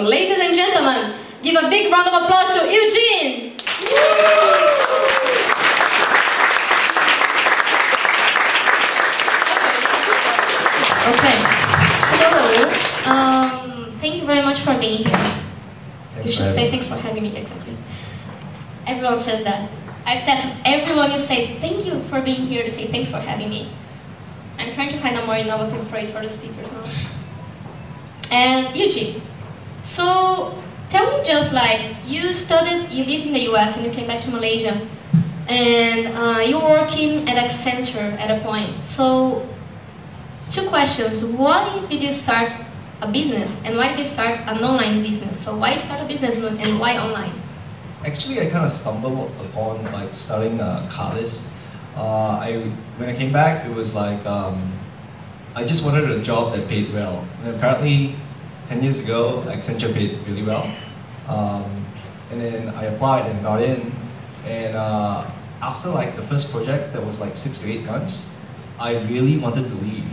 Ladies and gentlemen, give a big round of applause to Yew Jin! Okay, so um, thank you very much for being here. Thanks you should say thanks for having me, exactly. Everyone says that. I've tested everyone you say thank you for being here to say thanks for having me. I'm trying to find a more innovative phrase for the speakers now. And Yew Jin, so tell me just like, you studied, you lived in the US and you came back to Malaysia, and uh, you're working at Accenture at a point. So, two questions. Why did you start a business and why did you start an online business? So why start a business and why online? Actually, I kind of stumbled upon like starting uh, Carlist. Uh, I when I came back, it was like um, I just wanted a job that paid well. And apparently, ten years ago, Accenture paid really well. Um, and then I applied and got in. And uh, after like the first project, that was like six to eight months, I really wanted to leave.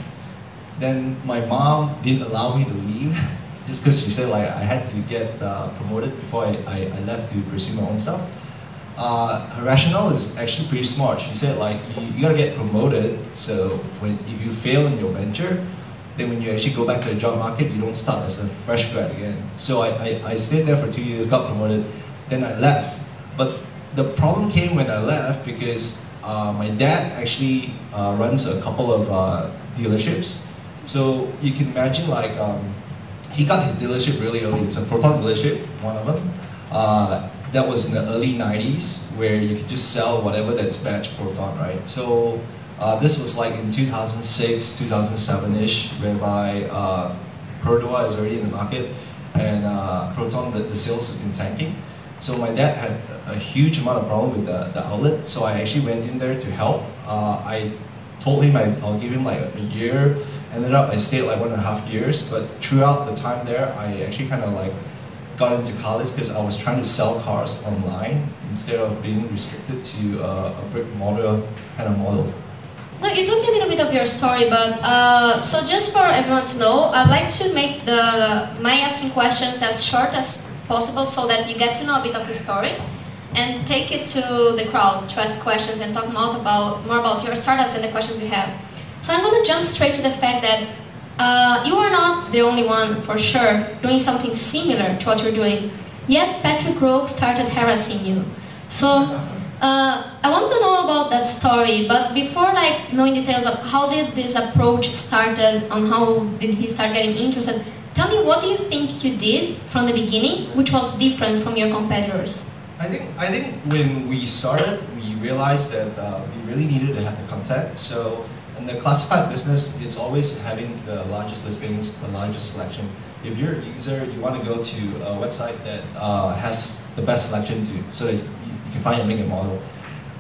Then my mom didn't allow me to leave just because she said like I had to get uh, promoted before I, I, I, left to pursue my own stuff. Uh, her rationale is actually pretty smart. She said like you, you gotta get promoted, so when if you fail in your venture, then when you actually go back to the job market, you don't start as a fresh grad again. So I, I, I stayed there for two years, got promoted, then I left. But the problem came when I left because uh, my dad actually uh, runs a couple of uh, dealerships. So you can imagine like um, he got his dealership really early. It's a Proton dealership, one of them. Uh, that was in the early 90s where you could just sell whatever that's batch Proton, right? So uh, this was like in 2006, 2007-ish, whereby uh, Perodua is already in the market and uh, Proton, the, the sales has been tanking. So my dad had a huge amount of problem with the, the outlet, so I actually went in there to help. Uh, I told him I, will give him like a year. Ended up I stayed like one and a half years, but throughout the time there, I actually kind of like got into college because I was trying to sell cars online instead of being restricted to uh, a brick model kind of model. No, you told me a little bit of your story, but uh, so just for everyone to know, I'd like to make the my asking questions as short as possible so that you get to know a bit of the story and take it to the crowd to ask questions and talk more about more about your startups and the questions you have. So I'm going to jump straight to the fact that uh, you are not the only one, for sure, doing something similar to what you're doing. Yet Patrick Grove started harassing you. So uh, I want to know about that story, but before like knowing details of how did this approach started, on how did he start getting interested, tell me what do you think you did from the beginning, which was different from your competitors? I think I think when we started, we realized that uh, we really needed to have the content. So in the classified business, it's always having the largest listings, the largest selection. If you're a user, you want to go to a website that uh, has the best selection to, so that you, can find a make and model.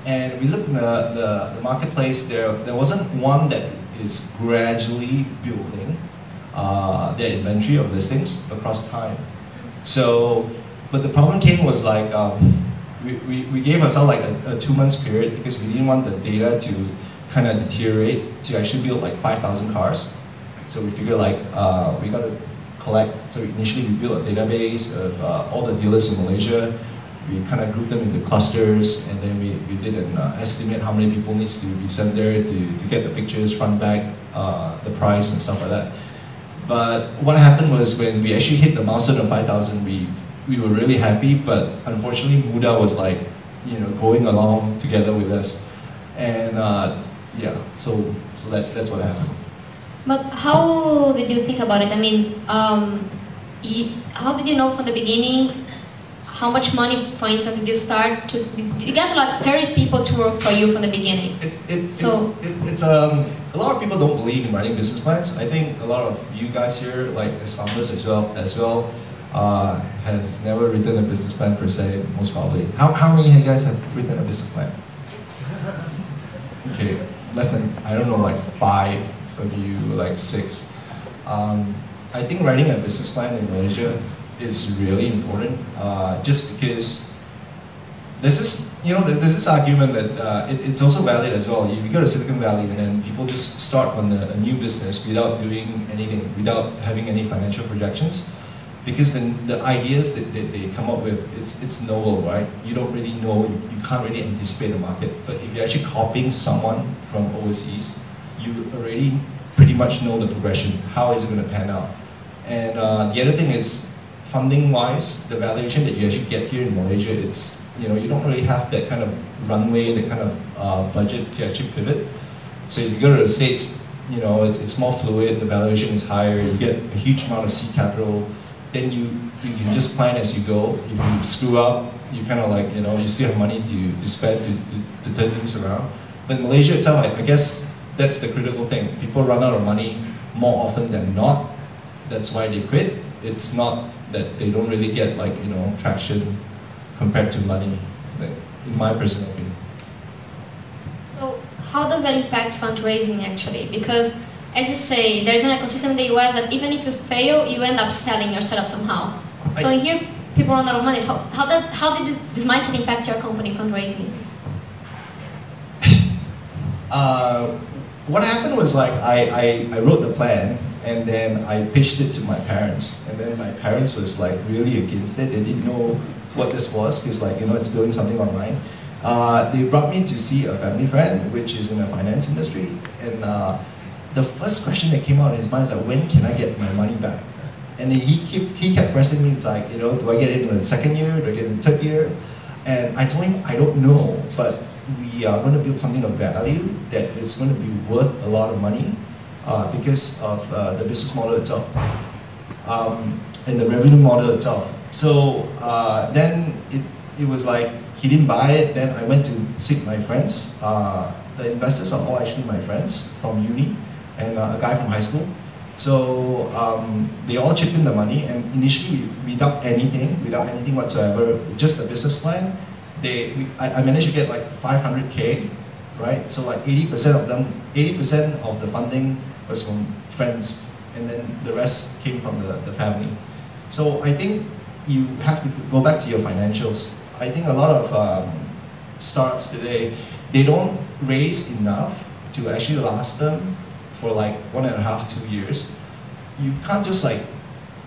And we looked in the, the, the, marketplace, there, there wasn't one that is gradually building uh, their inventory of listings across time. So, but the problem came was like, um, we, we, we gave ourselves like a, a two months period because we didn't want the data to kind of deteriorate to actually build like 5,000 cars. So we figured like uh, we got to collect, so initially we built a database of uh, all the dealers in Malaysia. We kind of grouped them into clusters and then we, we did an uh, estimate how many people needs to be sent there to, to get the pictures, front, back, uh, the price and stuff like that. But what happened was when we actually hit the milestone of 5,000, we, we were really happy, but unfortunately Mudah was like, you know, going along together with us. And uh, yeah, so so that that's what happened. But how did you think about it? I mean, um, how did you know from the beginning? How much money, for instance, did you start to? You get like 30 people to work for you from the beginning. It, it, so it's, it, it's um a lot of people don't believe in writing business plans. I think a lot of you guys here, like as founders as well, as well, uh, has never written a business plan per se. Most probably. How how many of you guys have written a business plan? Okay, less than, I don't know, like five of you, like six. Um, I think writing a business plan in Malaysia is really important, uh, just because there's this, you know, there's this argument that uh, it, it's also valid as well. You go to Silicon Valley and then people just start on a, a new business without doing anything, without having any financial projections. because the, the ideas that, that they come up with, it's, it's novel, right? You don't really know, you can't really anticipate the market. But if you're actually copying someone from overseas, you already pretty much know the progression. How is it going to pan out? And uh, the other thing is, funding-wise, the valuation that you actually get here in Malaysia, it's you know you don't really have that kind of runway, that kind of uh, budget to actually pivot. So if you go to the states, you know it's, it's more fluid, the valuation is higher, you get a huge amount of seed capital, then you you can just plan as you go. If you screw up, you kind of like you know you still have money to, to spend to, to, to turn things around. But Malaysia itself, I, I guess that's the critical thing. People run out of money more often than not. That's why they quit. It's not that they don't really get like you know traction compared to money, in my personal opinion. So how does that impact fundraising actually? Because as you say, there's an ecosystem in the US that even if you fail, you end up selling your startup somehow. I, so here, people run out of money. How, how, did, how did this mindset impact your company fundraising? uh, what happened was like I, I, I wrote the plan and then I pitched it to my parents. And then my parents was like really against it. They didn't know what this was because like, you know, it's building something online. Uh, they brought me to see a family friend, which is in the finance industry. And uh, the first question that came out in his mind is like, when can I get my money back? And he, keep, he kept pressing me, it's like, you know, do I get it in the second year? Do I get it in the third year? And I told him, I don't know, but we are going to build something of value that is going to be worth a lot of money uh, because of uh, the business model itself um, and the revenue model itself. So uh, then it, it was like he didn't buy it. Then I went to seek my friends. Uh, the investors are all actually my friends from uni and uh, a guy from high school. So um, they all chipped in the money and initially without anything, without anything whatsoever, just a business plan, they, we, I, I managed to get like 500K, right? So like 80% of them, 80% of the funding was from friends, and then the rest came from the, the family. So I think you have to go back to your financials. I think a lot of um, startups today, they don't raise enough to actually last them for like one and a half, two years. You can't just like,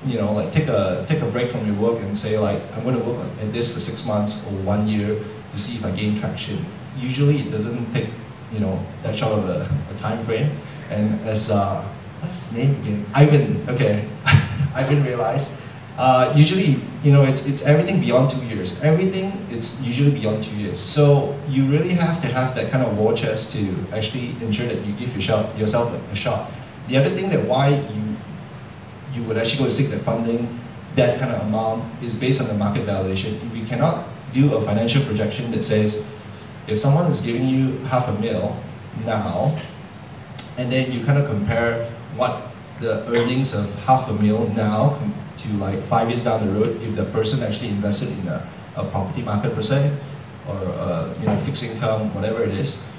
you know, like take a take a break from your work and say like, I'm going to work at this for six months or one year to see if I gain traction. Usually it doesn't take, you know, that short of a, a time frame. And as, uh, what's his name again? Ivan, okay. Ivan realized, uh, usually, you know, it's, it's everything beyond two years. Everything, it's usually beyond two years. So you really have to have that kind of war chest to actually ensure that you give yourself, yourself a, shot. The other thing that why you, you would actually go seek the funding, that kind of amount, is based on the market valuation. If you cannot do a financial projection that says, if someone is giving you half a mil now, and then you kind of compare what the earnings of half a mil now to like five years down the road if the person actually invested in a, a property market per se or uh, you know fixed income whatever it is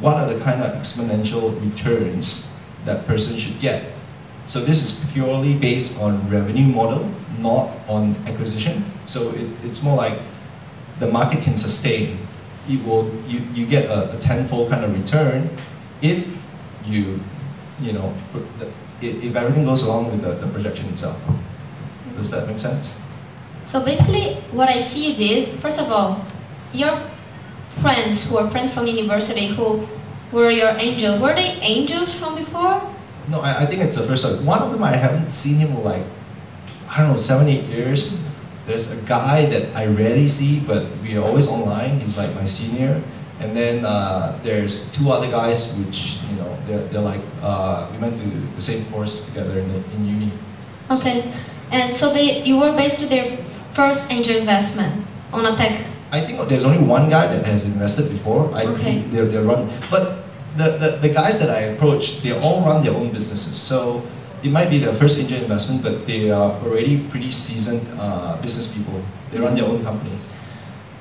what are the kind of exponential returns that person should get? So this is purely based on revenue model not on acquisition. So it, it's more like the market can sustain. It will you, you get a, a tenfold kind of return if you, you know, if everything goes along with the, the projection itself. Does that make sense? So basically, what I see you did, first of all, your friends who are friends from university who were your angels, were they angels from before? No, I, I think it's the first time. One of them, I haven't seen him like, I don't know, seven, eight years. There's a guy that I rarely see, but we are always online. He's like my senior. And then uh, there's two other guys which, you know, they're, they're like, uh, we went to the same course together in, in uni. Okay. So. And so they, you were basically their first angel investment on a tech? I think there's only one guy that has invested before. I, okay. He, they're, they're run, but the, the, the guys that I approached, they all run their own businesses. So it might be their first angel investment, but they are already pretty seasoned uh, business people. They run their own companies.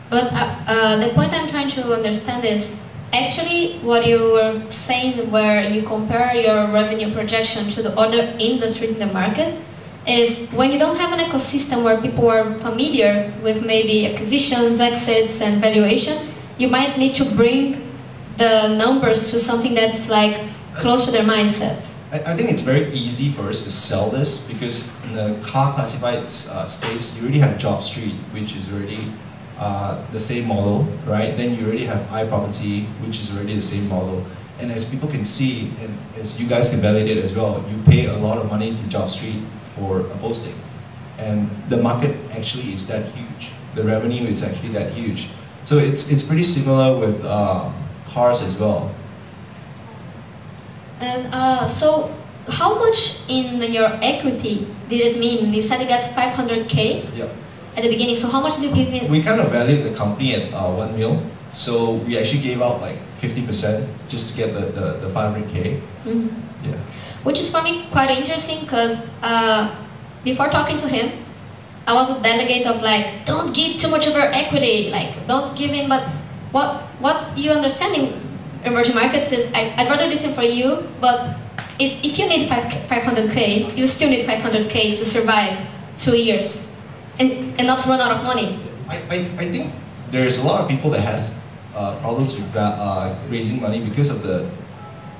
But uh, uh, the point I'm trying to understand is actually what you were saying where you compare your revenue projection to the other industries in the market is when you don't have an ecosystem where people are familiar with maybe acquisitions, exits, and valuation, you might need to bring the numbers to something that's like close to their mindsets. I, I think it's very easy for us to sell this because in the car classified uh, space, you already have JobStreet, which is already uh, the same model, right? Then you already have iProperty, which is already the same model. And as people can see, and as you guys can validate as well, you pay a lot of money to JobStreet for a posting. And the market actually is that huge. The revenue is actually that huge. So it's, it's pretty similar with uh, cars as well. And uh, so, how much in your equity did it mean? You said you got 500k Yep. At the beginning. So how much did you give in? We kind of valued the company at uh, one mil. So we actually gave out like 50% just to get the, the, the 500k. Mhm. Yeah. Which is for me quite interesting because uh, before talking to him, I was a delegate of like, don't give too much of your equity, like don't give in. But what what you understanding emerging markets is, I, I'd rather listen for you, but is if you need five 500k, you still need 500k to survive two years, and and not run out of money. I, I, I think there's a lot of people that has uh, problems with uh, raising money because of the,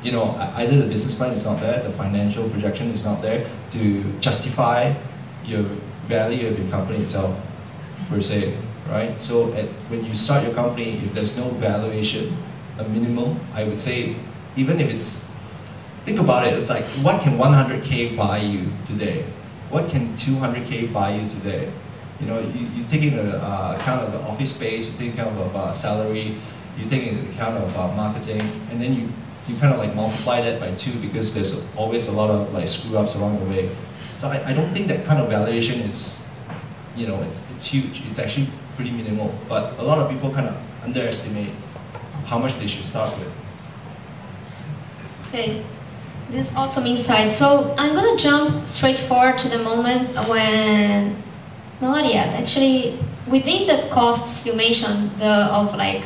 you know, either the business plan is not there, the financial projection is not there to justify your value of your company itself, per se, right? So at, when you start your company, if there's no valuation, a minimum, I would say, even if it's, think about it, it's like, what can 100K buy you today? What can 200K buy you today? You know, you, you take into uh, account of the office space, you take account of uh, salary, you take into account of uh, marketing, and then you, you kind of like multiply that by two because there's always a lot of like screw ups along the way. So I, I don't think that kind of valuation is, you know, it's, it's huge. It's actually pretty minimal. But a lot of people kind of underestimate how much they should start with. Okay, this is awesome insight. So I'm gonna jump straight forward to the moment when, not yet. Actually, within the costs you mentioned, the of like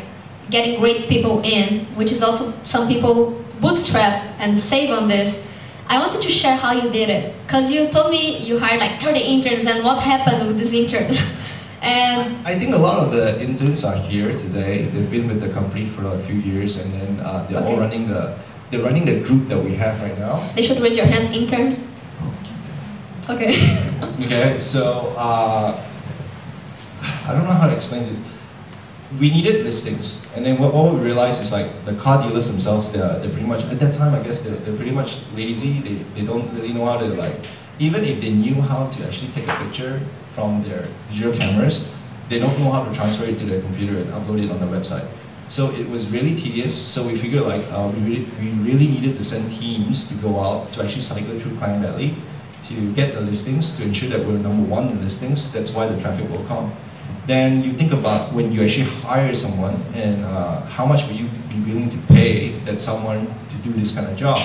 getting great people in, which is also some people bootstrap and save on this. I wanted to share how you did it, cause you told me you hired like 30 interns, and what happened with these interns? and I think a lot of the interns are here today. They've been with the company for a few years, and then uh, they're all running the they're running the group that we have right now. they should raise your hands, interns. Okay. Okay, so uh, I don't know how to explain this. We needed listings, and then what, what we realized is like the car dealers themselves, they're, they're pretty much, at that time, I guess they're, they're pretty much lazy. They, they don't really know how to like, even if they knew how to actually take a picture from their digital cameras, they don't know how to transfer it to their computer and upload it on the website. So it was really tedious. So we figured like uh, we, really, we really needed to send teams to go out to actually cycle through Klang Valley to get the listings to ensure that we're number one in listings. That's why the traffic will come. Then you think about when you actually hire someone and uh, how much will you be willing to pay that someone to do this kind of job.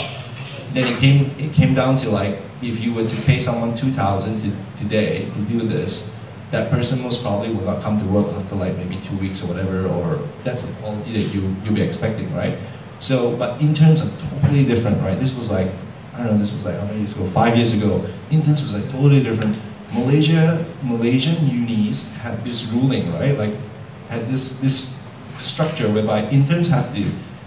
Then it came it came down to like if you were to pay someone two thousand to, today to do this, that person most probably will not come to work after like maybe two weeks or whatever, or that's the quality that you you'll be expecting, right? So, but interns are totally different, right? This was like I don't know, this was like how many years ago? Five years ago. Interns was like totally different. Malaysia, Malaysian unis had this ruling, right? Like had this this structure whereby interns have to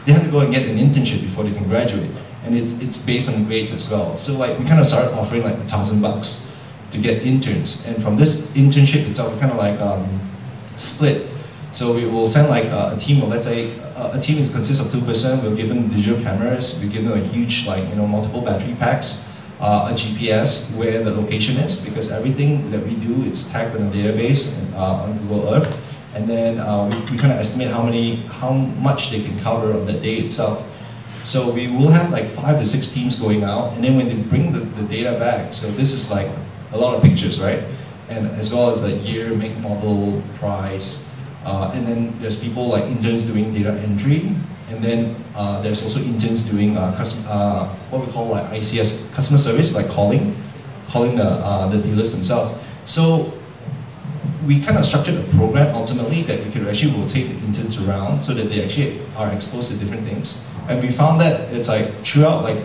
they have to go and get an internship before they can graduate, and it's it's based on grades as well. So like we kind of started offering like a thousand bucks to get interns, and from this internship itself, we kind of like um, split. So we will send like a, a team of let's say a, a team is consists of two person. We'll give them digital cameras. We give them a huge like you know multiple battery packs, uh, a GPS where the location is because everything that we do it's tagged in a database and, uh, on Google Earth, and then uh, we, we kind of estimate how many how much they can cover on that day itself. So we will have like five to six teams going out, and then when they bring the, the data back, so this is like a lot of pictures, right? And as well as the year, make, model, price, uh, and then there's people like interns doing data entry, and then uh, there's also interns doing uh, uh, what we call like ICS customer service, like calling, calling the uh, the dealers themselves. So we kind of structured a program ultimately that we could actually rotate the interns around so that they actually are exposed to different things. And we found that it's like throughout like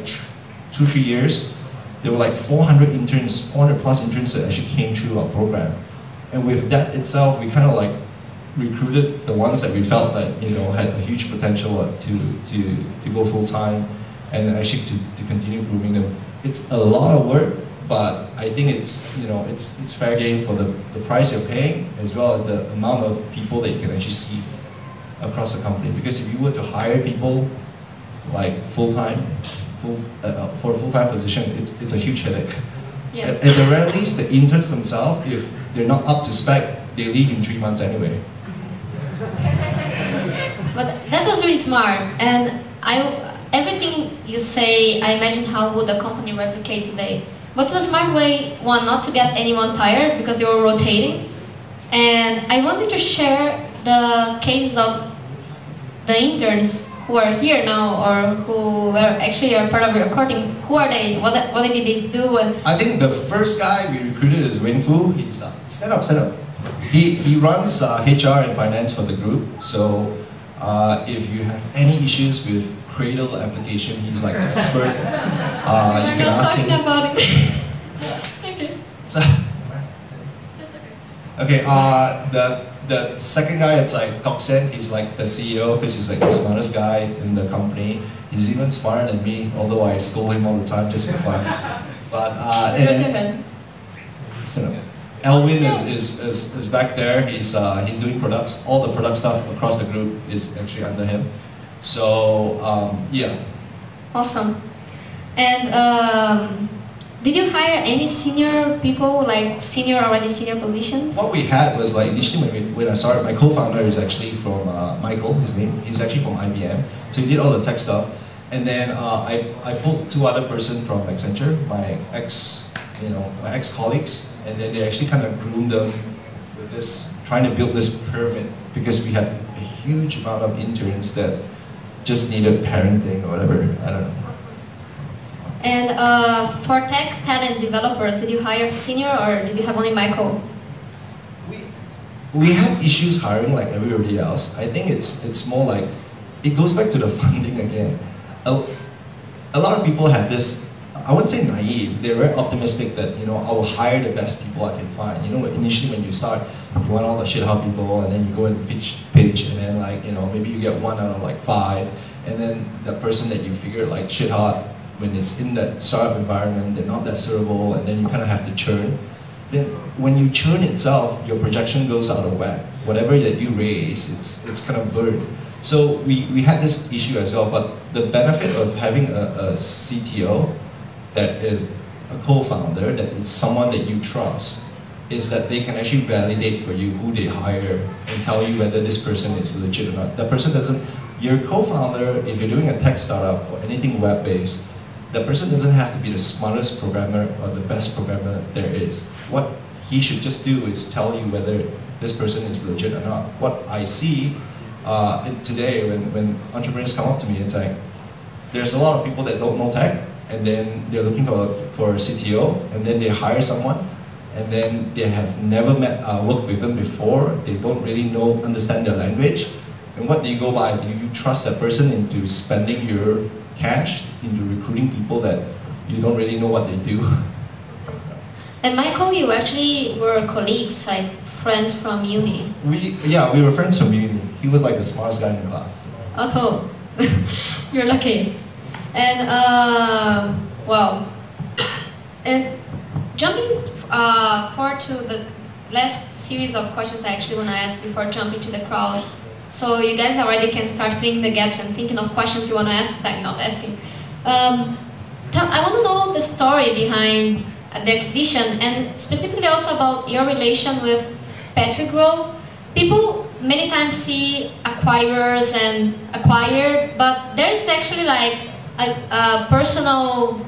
two, three years, there were like 400 interns, 400 plus interns that actually came through our program. And with that itself, we kind of like recruited the ones that we felt that you know had a huge potential uh, to to to go full time. and actually to, to continue grooming them. It's a lot of work, but I think it's you know it's it's fair game for the, the price you're paying as well as the amount of people that you can actually see across the company. Because if you were to hire people like full time, full uh, uh for a full time position, it's it's a huge headache. Yeah. At, at the very least, the interns themselves, if they're not up to spec, they leave in three months anyway. But that was really smart, and I everything you say, I imagine how would a company replicate today. But the smart way, one, not to get anyone tired because they were rotating, and I wanted to share the cases of the interns who are here now or who were actually are part of your recording. Who are they? What, what did they do? I think the first guy we recruited is Win Fu. He's uh, stand up, stand up. He, he runs uh, HR and finance for the group. So uh, if you have any issues with Cradle application, he's like an expert. Uh, you can ask him. about it. okay. So, That's okay. okay, uh, the the second guy, it's like Koksen. He's like the CEO because he's like the smartest guy in the company. He's even smarter than me, although I scold him all the time just for fun. But uh, and Raise your then- hand. So, Elwin is, is, is, is back there. He's, uh, he's doing products. All the product stuff across the group is actually under him. So, um, yeah. Awesome. And um, did you hire any senior people, like senior already senior positions? What we had was like initially when, we, when I started, my co-founder is actually from uh, Michael, his name. He's actually from IBM. So he did all the tech stuff. And then uh, I, I pulled two other person from Accenture, my ex, you know, my ex-colleagues. And then they actually kind of groomed them with this, trying to build this pyramid because we had a huge amount of interns that just needed parenting or whatever. I don't know. And uh, for tech talent developers, did you hire senior or did you have only Michael? We, we had issues hiring like everybody else. I think it's it's more like it goes back to the funding again. A, a lot of people have this. I wouldn't say naive. They're very optimistic that you know I will hire the best people I can find. You know, initially when you start, you want all the shit hot people, and then you go and pitch, pitch, and then like you know maybe you get one out of like five, and then the person that you figure like shit hot when it's in that startup environment, they're not that suitable, and then you kind of have to churn then when you churn itself, your projection goes out of whack. Whatever that you raise, it's it's kind of burned. So we, we had this issue as well, but the benefit of having a, a CTO that is a co-founder, that is someone that you trust, is that they can actually validate for you who they hire and tell you whether this person is legit or not. The person doesn't, your co-founder, if you're doing a tech startup or anything web-based, the person doesn't have to be the smartest programmer or the best programmer there is. What he should just do is tell you whether this person is legit or not. What I see uh, today when, when entrepreneurs come up to me, it's like, there's a lot of people that don't know tech, and then they're looking for, for a CTO, and then they hire someone, and then they have never met, uh, worked with them before, they don't really know, understand their language, and what do you go by? Do you trust that person into spending your cash into recruiting people that you don't really know what they do? And Michael, you actually were colleagues, like friends from uni. We, yeah, we were friends from uni. He was like the smartest guy in the class. Oh, you're lucky. And um, well, and jumping uh, forward to the last series of questions I actually want to ask before jumping to the crowd. So you guys already can start filling the gaps and thinking of questions you want to ask that I'm not asking. Um, I want to know the story behind the acquisition and specifically also about your relation with Patrick Grove. People many times see acquirers and acquired, but there's actually like a, a personal,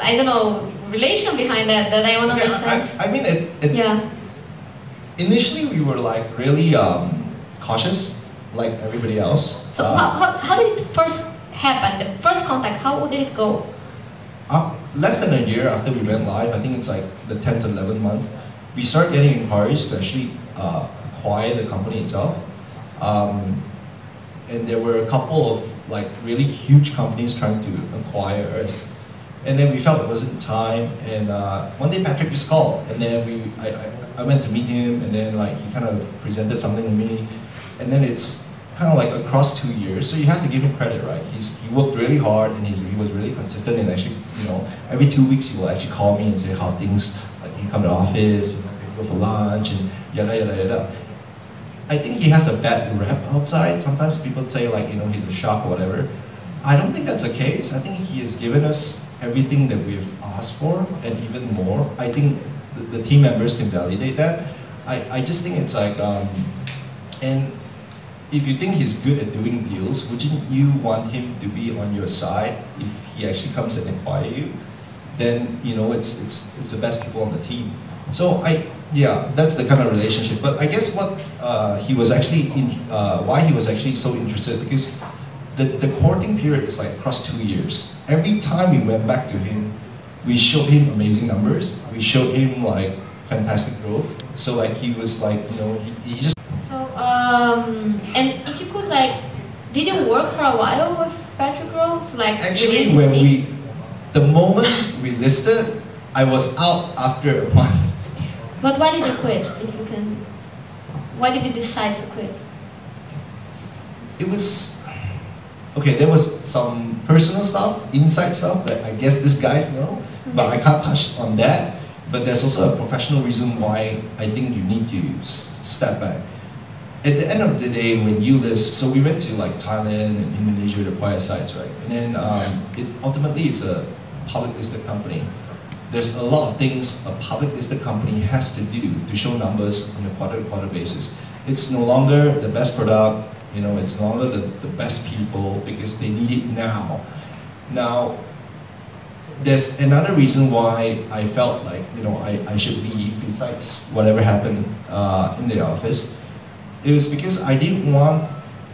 I don't know, relation behind that that I want to Yeah, understand. I, I mean, it, it, Yeah. initially we were like really um, cautious, like everybody else. So Uh, how, how, how did it first happen? The first contact, how did it go? up less than a year after we went live, I think it's like the 10th, to 11th month, we started getting inquiries to actually uh, acquire the company itself. Um, and there were a couple of like really huge companies trying to acquire us. And then we felt it wasn't time. And uh, one day Patrick just called, and then we, I, I, I went to meet him, and then like he kind of presented something to me, and then it's kind of like across two years. So you have to give him credit, right? He's he worked really hard and he's, he was really consistent and actually, you know, every two weeks he will actually call me and say how things like you come to office, you go for lunch and yada yada yada. I think he has a bad rep outside. Sometimes people say like, you know, he's a shark or whatever. I don't think that's the case. I think he has given us everything that we've asked for and even more. I think the, the team members can validate that. I, I just think it's like, um, and if you think he's good at doing deals, wouldn't you want him to be on your side if he actually comes and acquire you? Then you know it's it's it's the best people on the team. So I yeah, that's the kind of relationship. But I guess what uh, he was actually in, uh, why he was actually so interested because the, the courting period is like across two years. Every time we went back to him, we showed him amazing numbers. We showed him like fantastic growth. So like he was like you know he, he just So, um, and if you could like, did you work for a while with Patrick Grove? Like Actually, when we, the moment we listed, I was out after a month. But why did you quit? If you can, why did you decide to quit? It was, okay, there was some personal stuff, inside stuff that I guess these guys know, but I can't touch on that. But there's also a professional reason why I think you need to s- step back. At the end of the day, when you list, so we went to like Thailand and Indonesia to acquire sites, right? And then um, it ultimately is a public listed company. There's a lot of things a public listed company has to do to show numbers on a quarter to quarter basis. It's no longer the best product, you know, it's no longer the, the best people because they need it now. Now, there's another reason why I felt like you know I, I should leave besides whatever happened uh, in the office. It was because I didn't want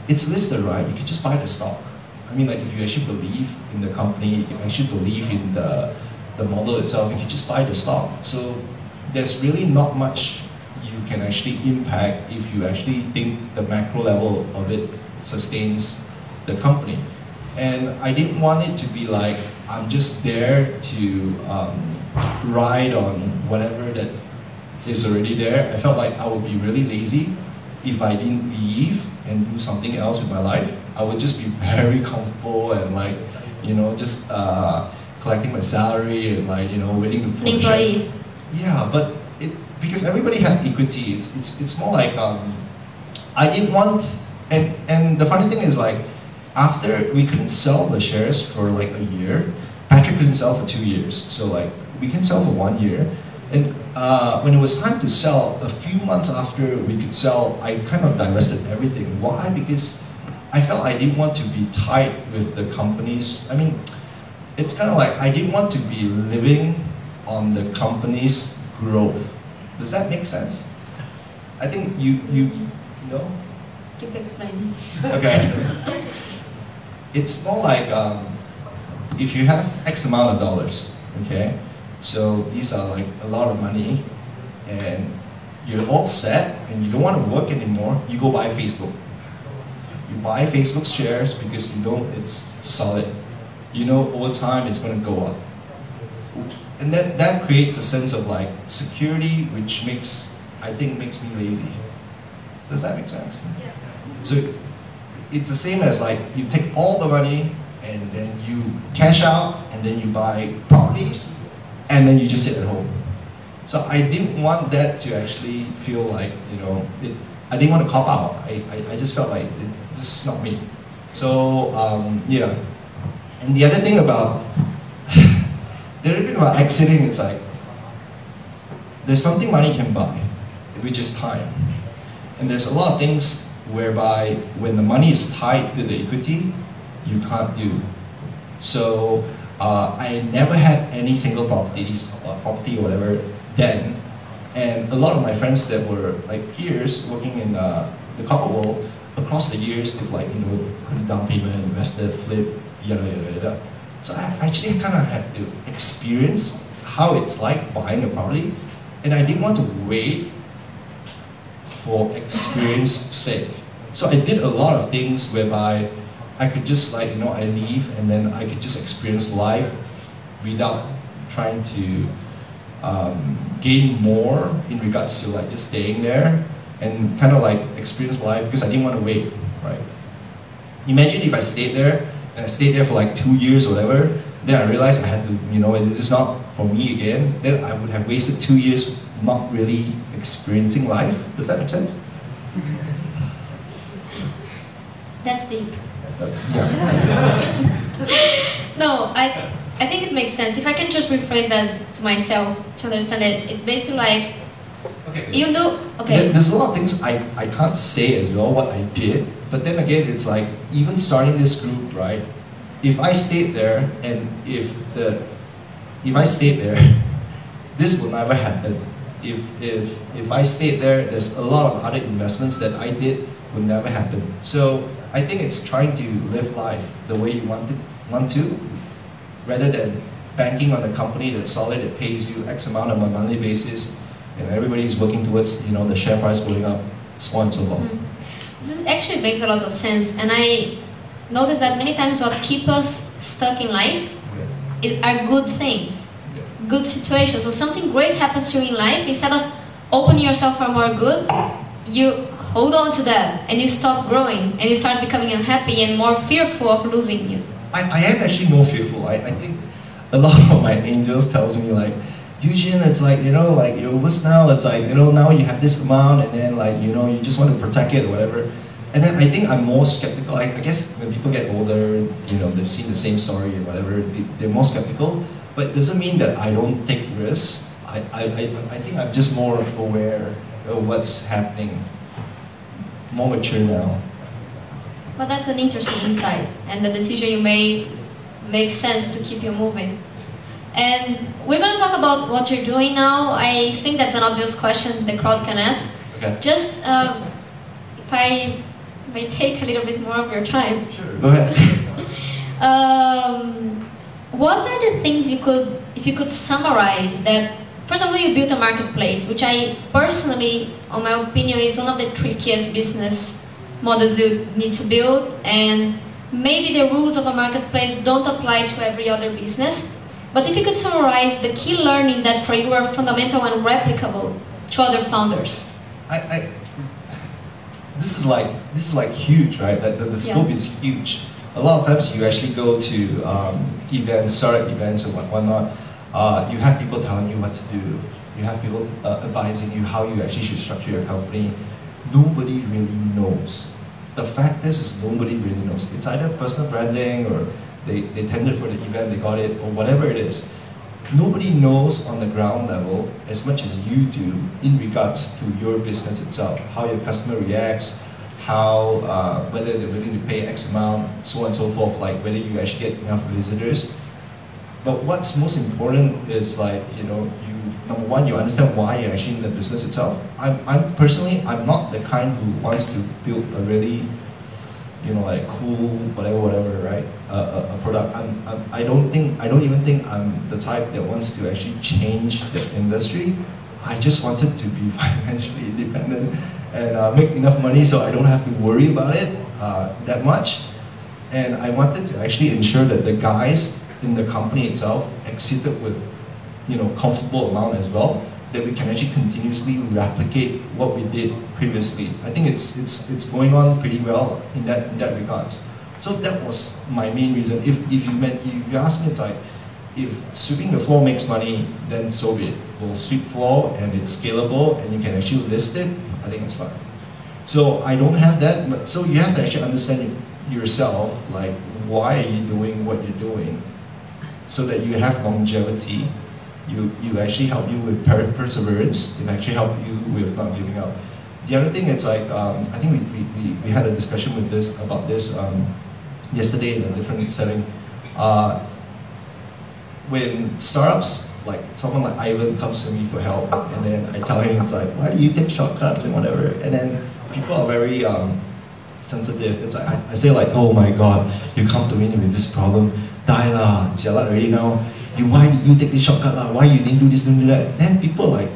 it's listed right. You can just buy the stock. I mean, like if you actually believe in the company, if you actually believe in the the model itself, you can just buy the stock. So there's really not much you can actually impact if you actually think the macro level of it sustains the company. And I didn't want it to be like I'm just there to um, ride on whatever that is already there. I felt like I would be really lazy if I didn't leave and do something else with my life. I would just be very comfortable and like, you know, just uh, collecting my salary and like, you know, waiting to An pull a check. employee. Yeah, but it because everybody had equity. It's it's it's more like um, I didn't want, and and the funny thing is like, after we couldn't sell the shares for like a year, Patrick couldn't sell for two years. So like we can sell for one year, and uh, when it was time to sell, a few months after we could sell, I kind of divested everything. Why? Because I felt I didn't want to be tied with the companies. I mean, it's kind of like I didn't want to be living on the company's growth. Does that make sense? I think you you know. Keep explaining. Okay. it's more like um, if you have X amount of dollars, okay? So these are like a lot of money, and you're all set, and you don't want to work anymore. You go buy Facebook. You buy Facebook shares because you know it's solid. You know over time it's going to go up, and that that creates a sense of like security, which makes I think makes me lazy. Does that make sense? So it's the same as like you take all the money and then you cash out and then you buy properties and then you just sit at home. So I didn't want that to actually feel like, you know, it, I didn't want to cop out. I, I, I just felt like this is not me. So um, yeah. And the other thing about the other thing about exiting is like there's something money can buy, which is time. And there's a lot of things whereby when the money is tied to the equity, you can't do. So uh, I never had any single properties or property or whatever then. And a lot of my friends that were like peers working in uh, the corporate world across the years, they've like, you know, down payment, invested, flip, yada, yada, yada. So I actually kind of had to experience how it's like buying a property. And I didn't want to wait for experience sake. So I did a lot of things whereby I could just like, you know, I leave and then I could just experience life without trying to um, gain more in regards to like just staying there and kind of like experience life because I didn't want to wait, right? imagine if I stayed there and I stayed there for like two years or whatever, then I realized I had to, you know, this is not for me again, then I would have wasted two years not really experiencing life. Does that make sense? That's deep. Uh, yeah. No, I I think it makes sense. If I can just rephrase that to myself to understand it, it's basically like Okay. you know. Okay. There's a lot of things I, I can't say as well what I did, but then again, it's like even starting this group, right? If I stayed there and if the if I stayed there, this will never happen. If if if I stayed there, there's a lot of other investments that I did would never happen. So I think it's trying to live life the way you want it want to, rather than banking on a company that's solid that pays you X amount on a monthly basis, and everybody's working towards you know the share price going up, so on and so forth. Mm. This actually makes a lot of sense, and I notice that many times what keep us stuck in life is, are good things, good situations. So something great happens to you in life, instead of opening yourself for more good, you hold on to that and you stop growing and you start becoming unhappy and more fearful of losing you. I, I am actually more fearful. I, I think a lot of my angels tells me like, Yew Jin, it's like, you know, like you're what's now, it's like, you know, now you have this amount and then like, you know, you just want to protect it or whatever. And then I think I'm more skeptical. I, I guess when people get older, you know, they've seen the same story or whatever, they, they're more skeptical. But it doesn't mean that I don't take risks. I, I, I think I'm just more aware of what's happening, more mature now. But that's an interesting insight, and the decision you made makes sense to keep you moving. And we're going to talk about what you're doing now. I think that's an obvious question the crowd can ask. Okay. Just um, if I may take a little bit more of your time, Sure. Go ahead. um, what are the things you could, if you could summarize that? First of all, you built a marketplace, which I personally, on my opinion, is one of the trickiest business models you need to build. And maybe the rules of a marketplace don't apply to every other business. But if you could summarize the key learnings that for you are fundamental and replicable to other founders. I, I this is like this is like huge, right? That the, the Yeah. scope is huge. A lot of times you actually go to um, events, startup events and what, whatnot. Uh, you have people telling you what to do. You have people uh, advising you how you actually should structure your company. Nobody really knows. The fact is, is nobody really knows. It's either personal branding or they, they tendered for the event, they got it, or whatever it is nobody knows on the ground level as much as you do in regards to your business itself, how your customer reacts, how uh, whether they're willing to pay X amount, so on and so forth, like whether you actually get enough visitors. But what's most important is like you know you number one you understand why you're actually in the business itself. I'm, I'm personally I'm not the kind who wants to build a really you know, like cool, whatever, whatever, right? Uh, a, a product. I'm, I'm, I don't think, I don't even think I'm the type that wants to actually change the industry. I just wanted to be financially independent and uh, make enough money so I don't have to worry about it uh, that much. And I wanted to actually ensure that the guys in the company itself exited with, you know, comfortable amount as well that we can actually continuously replicate what we did previously. I think it's it's it's going on pretty well in that in that regards. So that was my main reason. If if you meant if you ask me, it's like if sweeping the floor makes money, then so be it. We'll sweep floor and it's scalable and you can actually list it. I think it's fine. So I don't have that, but so you have to actually understand yourself, like why are you doing what you're doing, so that you have longevity you, you actually help you with per- perseverance. It actually help you with not giving up. The other thing is like um, I think we, we, we, we had a discussion with this about this um, yesterday in a different setting. Uh, when startups like someone like Ivan comes to me for help, and then I tell him it's like, why do you take shortcuts and whatever, and then people are very um, sensitive. It's like I, I say like, oh my god, you come to me with this problem, die lah, jialat already now. You, why did you take this shortcut lah? Why you didn't do this, didn't do that? Then people like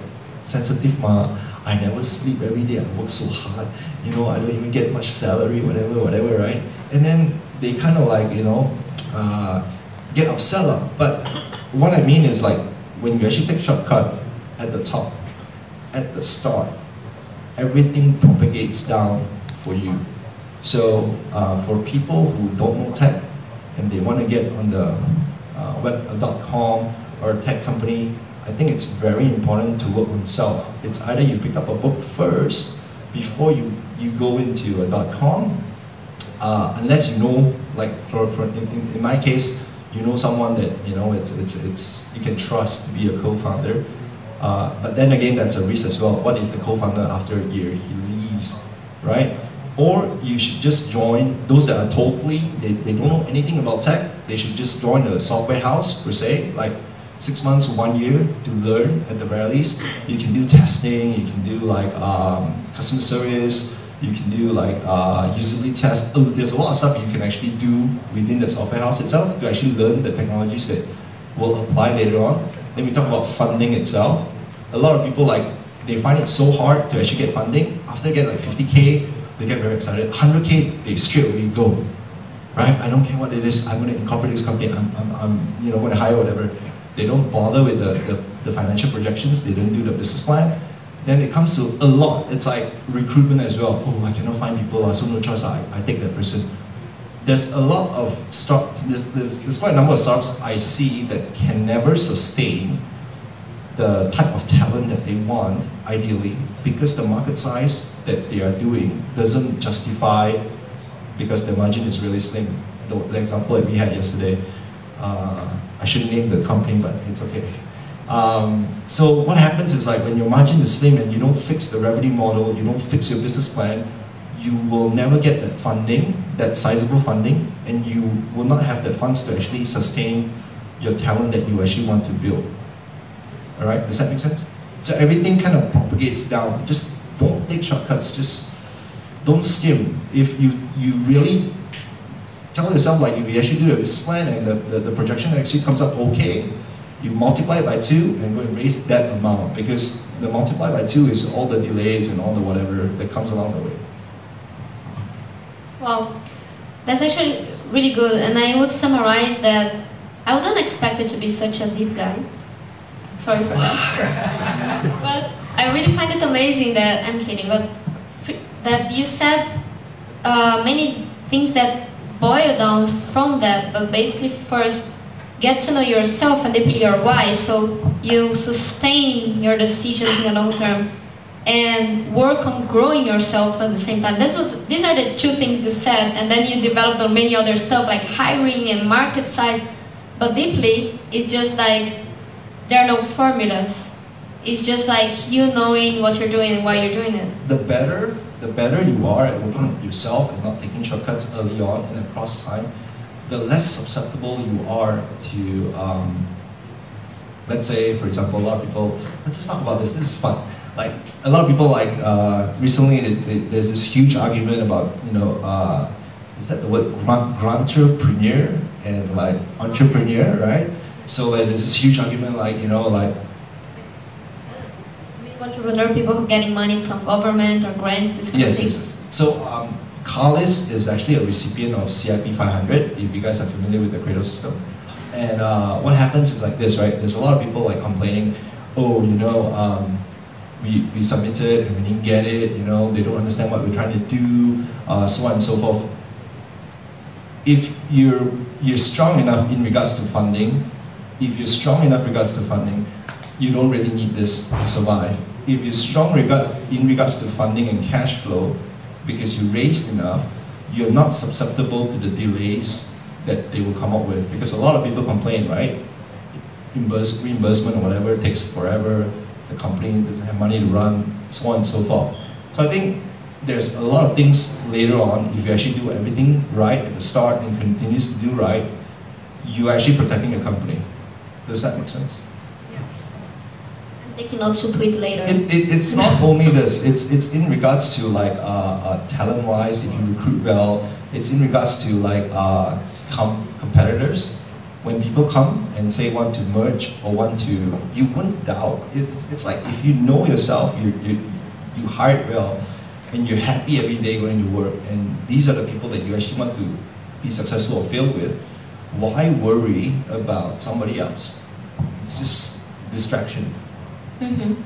sensitive ma. I never sleep every day. I work so hard. You know, I don't even get much salary, whatever, whatever, right? And then they kind of like you know uh, get upset lah. But what I mean is like when you actually take shortcut at the top, at the start, everything propagates down for you. So uh, for people who don't know tech and they want to get on the uh, web.com or a tech company, I think it's very important to work on self. It's either you pick up a book first before you, you go into a .com, uh, unless you know, like for, for in, in, my case, you know someone that you know it's, it's, it's you can trust to be a co-founder. Uh, but then again, that's a risk as well. What if the co-founder after a year he leaves, right? Or you should just join those that are totally they, they don't know anything about tech. They should just join a software house per se, like six months, one year to learn at the very least. You can do testing, you can do like um, customer service, you can do like uh, usability tests. Oh, there's a lot of stuff you can actually do within the software house itself to actually learn the technologies that will apply later on. Then we talk about funding itself. A lot of people like, they find it so hard to actually get funding. After they get like 50K, they get very excited. 100K, they straight away go. Right? I don't care what it is, I'm going to incorporate this company, I'm, I'm, I'm you know, going to hire whatever. They don't bother with the, the, the financial projections, they don't do the business plan. Then it comes to a lot, it's like recruitment as well. Oh, I cannot find people, so no choice, I, I take that person. There's a lot of start, there's, there's, there's quite a number of startups I see that can never sustain the type of talent that they want, ideally, because the market size that they are doing doesn't justify because the margin is really slim. The, the example that we had yesterday, uh, I shouldn't name the company, but it's okay. Um, so what happens is like when your margin is slim and you don't fix the revenue model, you don't fix your business plan, you will never get that funding, that sizable funding, and you will not have the funds to actually sustain your talent that you actually want to build. All right, does that make sense? So everything kind of propagates down. Just don't take shortcuts. Just don't skim. If you you really tell yourself like if you actually do a business plan and the, the, the projection actually comes up okay, you multiply it by two and go and raise that amount because the multiply by two is all the delays and all the whatever that comes along the way. Wow, that's actually really good. And I would summarize that I wouldn't expect it to be such a deep guy. Sorry for that. but I really find it amazing that, I'm kidding, but that you said uh, many things that boil down from that, but basically first get to know yourself and deeply your why so you sustain your decisions in the long term and work on growing yourself at the same time. That's what, these are the two things you said, and then you developed on many other stuff like hiring and market size. But deeply, it's just like there are no formulas. It's just like you knowing what you're doing and why you're doing it. The better, the better you are at working with yourself and not taking shortcuts early on and across time, the less susceptible you are to, um, let's say, for example, a lot of people, let's just talk about this, this is fun. Like, a lot of people, like, uh, recently they, they, there's this huge argument about, you know, uh, is that the word entrepreneur and like entrepreneur, right? So like, there's this huge argument, like you know, like. Entrepreneur people who are getting money from government or grants, this kind yes, of thing. Yes, yes. So um, Carlist is actually a recipient of CIP 500. If you guys are familiar with the Cradle system, and uh, what happens is like this, right? There's a lot of people like complaining, oh, you know. Um, we, we submitted and we didn't get it, you know, they don't understand what we're trying to do, uh, so on and so forth. If you're, you're strong enough in regards to funding, if you're strong enough regards to funding, you don't really need this to survive. If you're strong regard, in regards to funding and cash flow, because you raised enough, you're not susceptible to the delays that they will come up with. Because a lot of people complain, right? reimbursement or whatever takes forever, the company doesn't have money to run, so on and so forth. So I think there's a lot of things later on, if you actually do everything right at the start and continues to do right, you're actually protecting your company. Does that make sense? Yeah. I'm taking notes to tweet later. It, it, it's not only this, it's, it's in regards to like uh, uh, talent-wise, if you recruit well, it's in regards to like uh, com competitors. When people come and say want to merge or want to, you wouldn't doubt. It's, it's like if you know yourself, you, you, you hired well, and you're happy every day going to work, and these are the people that you actually want to be successful or fail with, why worry about somebody else? It's just distraction. Mm-hmm.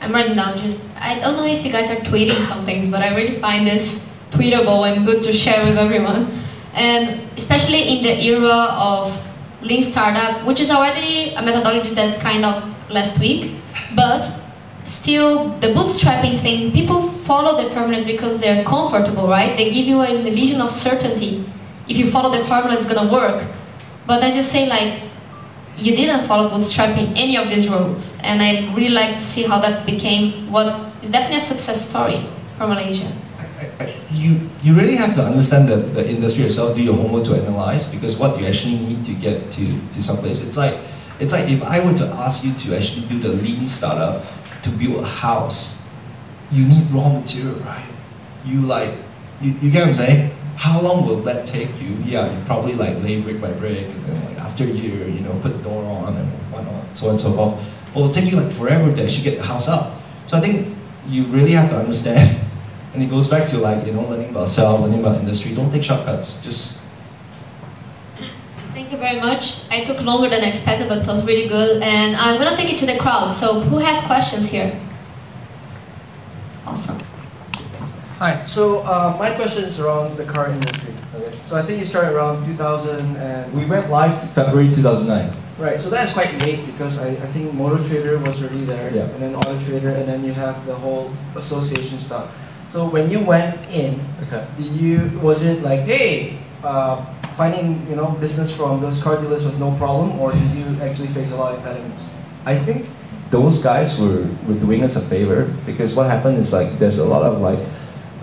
I'm writing down just, I don't know if you guys are tweeting some things, but I really find this tweetable and good to share with everyone. And especially in the era of lean startup, which is already a methodology that's kind of last week, but still the bootstrapping thing, people follow the formulas because they're comfortable, right? They give you an illusion of certainty. If you follow the formula, it's gonna work. But as you say, like, you didn't follow bootstrapping any of these rules. And I'd really like to see how that became what is definitely a success story for Malaysia. I, I, you, you really have to understand the, the industry yourself, do your homework to analyze, because what you actually need to get to, to some place, it's like, it's like if I were to ask you to actually do the lean startup to build a house, you need raw material, right? You like, you, you get what I'm saying? How long will that take you? Yeah, you probably like lay brick by brick, and then like after a year, you know, put the door on and whatnot, so on and so forth. But it'll take you like forever to actually get the house up. So I think you really have to understand and it goes back to like, you know, learning about self, learning about industry. Don't take shortcuts. Just Thank you very much. I took longer than expected, but it was really good. And I'm gonna take it to the crowd. So who has questions here? Awesome. Hi. So uh, my question is around the car industry. Okay. So I think you started around 2000 and we went live to February 2009. right. So that's quite late because I, I think Motor Trader was already there, Yeah. and then Auto Trader, and then you have the whole association stuff. So when you went in, Okay. did you was it like hey uh, finding you know business from those car dealers was no problem, or did you actually face a lot of impediments? I think those guys were, were doing us a favor because what happened is like there's a lot of like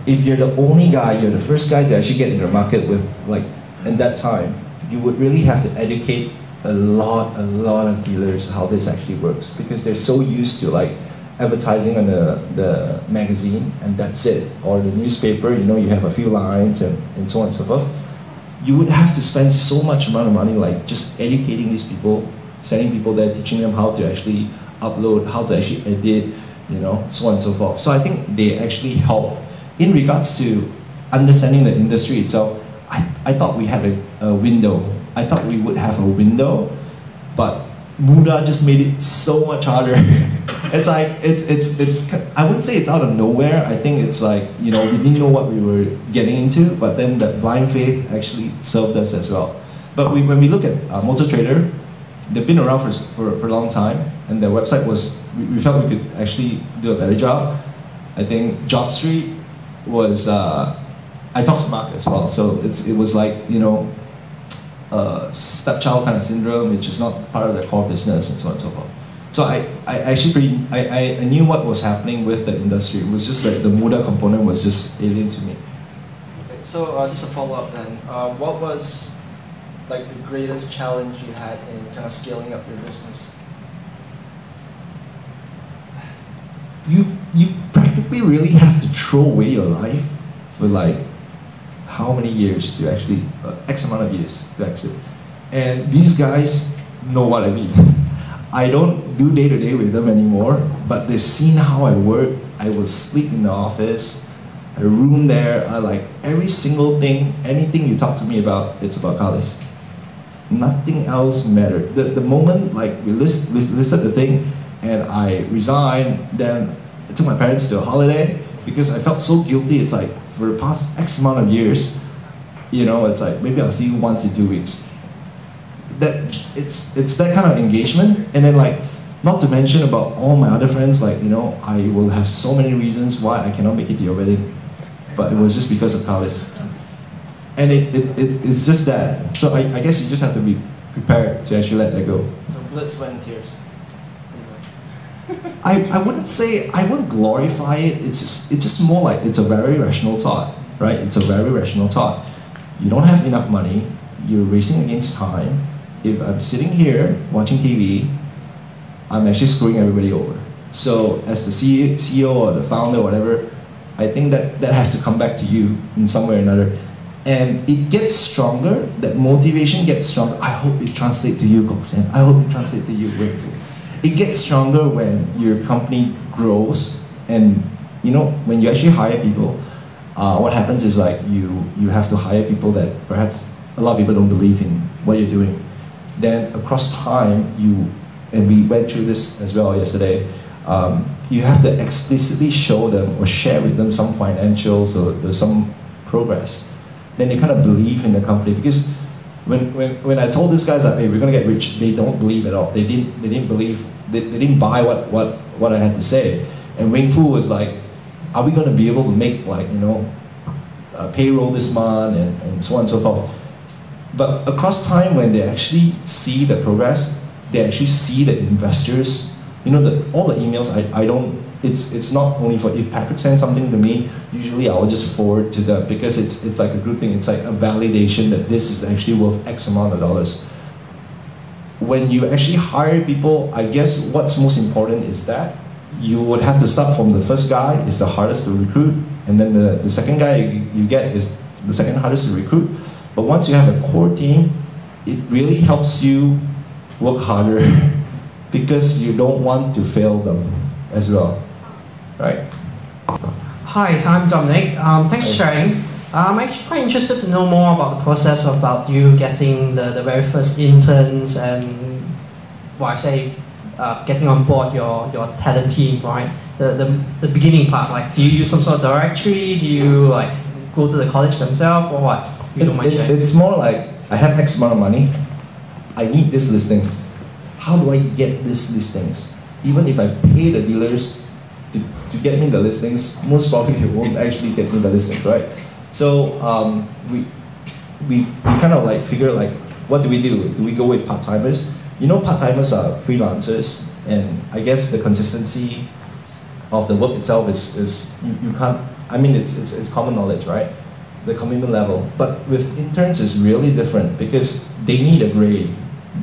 if you're the only guy, you're the first guy to actually get in the market with like in that time, you would really have to educate a lot, a lot of dealers how this actually works because they're so used to like advertising on the, the magazine and that's it. Or the newspaper, you know, you have a few lines and, and so on and so forth. You would have to spend so much amount of money like just educating these people, sending people there, teaching them how to actually upload, how to actually edit, you know, so on and so forth. So I think they actually help. In regards to understanding the industry itself, I, I thought we had a, a window. I thought we would have a window, but Mudah just made it so much harder. it's like it's it's it's I wouldn't say it's out of nowhere. I think it's like you know we didn't know what we were getting into, but then that blind faith actually served us as well. But we, when we look at uh, Motor Trader, they've been around for, for, for a long time, and their website was we, we felt we could actually do a better job. I think Job Street was uh, I talked to Mark as well, so it's it was like you know uh, stepchild kind of syndrome, which is not part of the core business and so on and so forth. So I, I actually pretty, I, I, I knew what was happening with the industry. It was just like the Mudah component was just alien to me. Okay, so uh, just a follow up then. Uh, what was like the greatest challenge you had in kind of scaling up your business? You you practically really have to throw away your life for like how many years to actually uh, X amount of years to exit. And these guys know what I mean. I don't do day to day with them anymore, but they've seen how I work. I will sleep in the office. A room there, I like every single thing, anything you talk to me about, it's about Carlist. Nothing else mattered. The, the moment like we list, we listed the thing and I resigned, then I took my parents to a holiday because I felt so guilty. It's like for the past X amount of years, you know, it's like maybe I'll see you once in two weeks. That it's it's that kind of engagement, and then like not to mention about all my other friends. Like you know, I will have so many reasons why I cannot make it to your wedding, but it was just because of Carlist. And it, it, it it's just that. So I, I guess you just have to be prepared to actually let that go. So blood, sweat, and tears. I, I wouldn't say I wouldn't glorify it. It's just it's just more like it's a very rational thought, right? It's a very rational thought. You don't have enough money. You're racing against time. If I'm sitting here watching TV, I'm actually screwing everybody over. So as the CEO or the founder, or whatever, I think that that has to come back to you in some way or another. And it gets stronger. That motivation gets stronger. I hope it translates to you, Goksen. I hope it translates to you, Wakefield it gets stronger when your company grows and you know when you actually hire people uh, what happens is like you you have to hire people that perhaps a lot of people don't believe in what you're doing then across time you and we went through this as well yesterday um, you have to explicitly show them or share with them some financials or there's some progress. Then they kind of believe in the company because when, when, when I told these guys that hey we're gonna get rich, they don't believe at all. They didn't they didn't believe they, they didn't buy what, what what I had to say. And Wing Fu was like, are we gonna be able to make like you know uh, payroll this month and, and so on and so forth. But across time, when they actually see the progress, they actually see the investors. You know, the, all the emails I, I don't. It's it's not only for if Patrick sends something to me. Usually, I will just forward to them because it's it's like a good thing. It's like a validation that this is actually worth X amount of dollars. When you actually hire people, I guess what's most important is that you would have to start from the first guy is the hardest to recruit and then the, the second guy you, you get is the second hardest to recruit but once you have a core team it really helps you work harder because you don't want to fail them as well right Hi, I'm Dominic. Um, thanks for sharing. I'm actually quite interested to know more about the process about you getting the, the very first interns and, well, I say, uh, getting on board your, your talent team, right? The, the, the beginning part, like, do you use some sort of directory? Do you, like, go to the college themselves or what? If you don't mind It- it- it's more like I have X amount of money. I need these listings. How do I get these listings? Even if I pay the dealers to, to get me the listings, most probably they won't actually get me the listings, right? So um, we, we, we kind of like figure like, what do we do? Do we go with part timers? You know, part timers are freelancers, and I guess the consistency of the work itself is, is you, you can't. I mean, it's, it's it's common knowledge, right? The commitment level. But with interns, it's really different because they need a grade.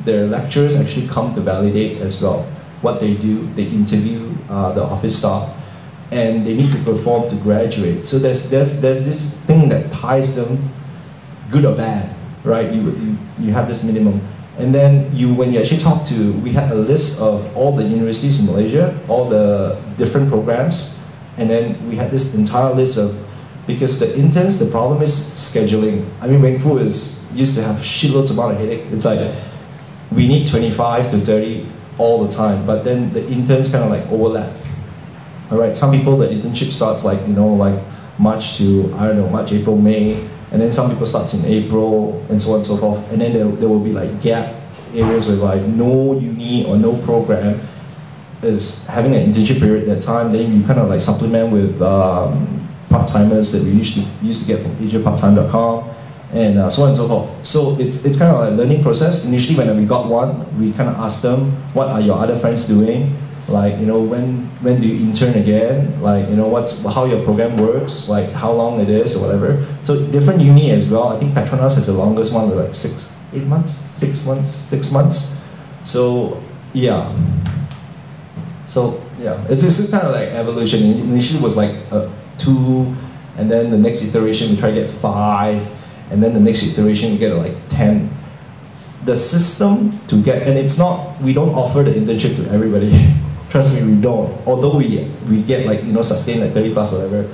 Their lecturers actually come to validate as well what they do. They interview uh, the office staff, and they need to perform to graduate. So there's there's there's this thing that ties them, good or bad, right? You you, you have this minimum. And then you, when you actually talk to, we had a list of all the universities in Malaysia, all the different programs, and then we had this entire list of, because the interns, the problem is scheduling. I mean, Wing Fu is used to have shitloads amount of headache. It's like, we need 25 to 30 all the time, but then the interns kind of like overlap. All right, some people the internship starts like you know like March to I don't know March, April, May, and then some people starts in April and so on and so forth, and then there, there will be like gap areas where like no uni or no program is having an internship period at that time. Then you kind of like supplement with um, part timers that we used to used to get from asiaparttime.com and uh, so on and so forth. So it's it's kind of a learning process. Initially, when we got one, we kind of asked them, "What are your other friends doing?" Like you know, when when do you intern again? Like you know, what's how your program works? Like how long it is or whatever. So different uni as well. I think Petronas has the longest one with like six, eight months, six months, six months. So yeah. So yeah, it's just kind of like evolution. Initially, it was like uh, two, and then the next iteration we try to get five, and then the next iteration we get like ten. The system to get, and it's not we don't offer the internship to everybody. Trust me, we don't. Although we we get like you know sustain like thirty plus whatever.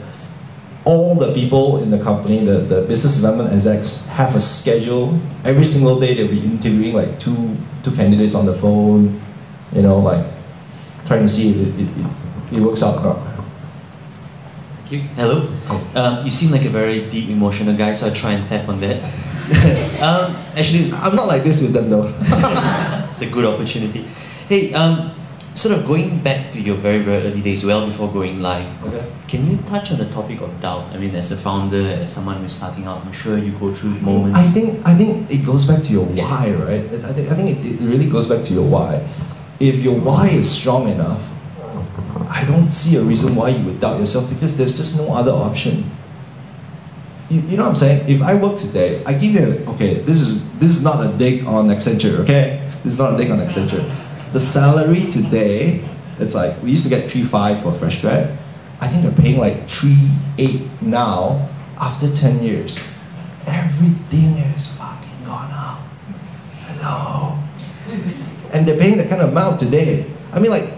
All the people in the company, the, the business development execs, have a schedule. Every single day they'll be interviewing like two two candidates on the phone, you know, like trying to see if it, it, it, it works out or not. You. Hello. Um, you seem like a very deep, emotional guy, so I try and tap on that. um, actually, I'm not like this with them though. it's a good opportunity. Hey, um, sort of going back to your very, very early days, well before going live, okay. can you touch on the topic of doubt? I mean, as a founder, as someone who's starting out, I'm sure you go through moments. I think I think it goes back to your why, right? I think I think it, it really goes back to your why. If your why is strong enough, I don't see a reason why you would doubt yourself because there's just no other option. You, you know what I'm saying? If I work today, I give you a, okay. This is this is not a dig on Accenture, okay? This is not a dig on Accenture. The salary today, it's like we used to get three five for fresh grad. I think they're paying like three eight now after ten years. Everything has fucking gone up. Hello. and they're paying that kind of amount today. I mean, like,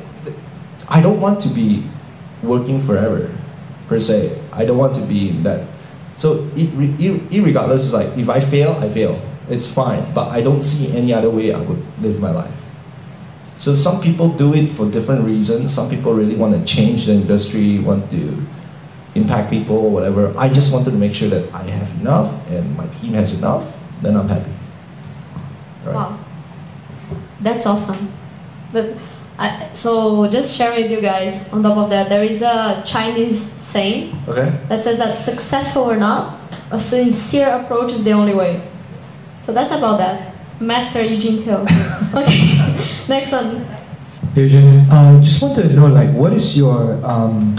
I don't want to be working forever, per se. I don't want to be in that. So, irregardless, it's like if I fail, I fail. It's fine. But I don't see any other way I would live my life. So some people do it for different reasons. Some people really want to change the industry, want to impact people whatever. I just wanted to make sure that I have enough and my team has enough. Then I'm happy. Right. Wow, that's awesome. But I, so just share with you guys. On top of that, there is a Chinese saying Okay. that says that successful or not, a sincere approach is the only way. So that's about that. Master Yew Jin Teoh. okay, next one. Eugene, I just want to know, like, what is your um,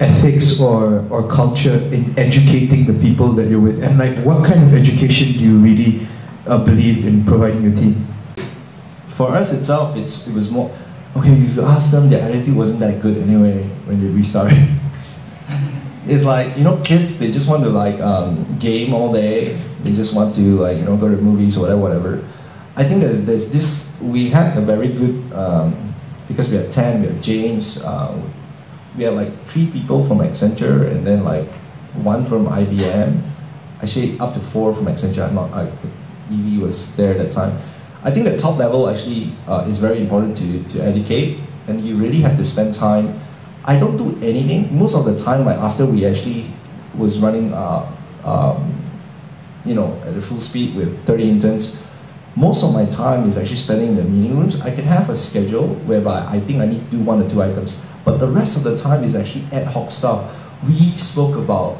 ethics or, or culture in educating the people that you're with, and like, what kind of education do you really uh, believe in providing your team? For us itself, it's it was more okay. If you ask them, their attitude wasn't that good anyway when they restarted. it's like you know, kids they just want to like um, game all day. They just want to like you know go to movies or whatever, whatever. I think there's there's this. We had a very good um, because we had ten. We had James. Uh, we had like three people from Accenture, and then like one from IBM. Actually, up to four from Accenture. I'm not. I, Evie was there at that time. I think the top level actually uh, is very important to, to educate, and you really have to spend time. I don't do anything most of the time. Like after we actually was running, uh, um, you know, at a full speed with 30 interns, most of my time is actually spending in the meeting rooms. I can have a schedule whereby I think I need to do one or two items, but the rest of the time is actually ad hoc stuff. We spoke about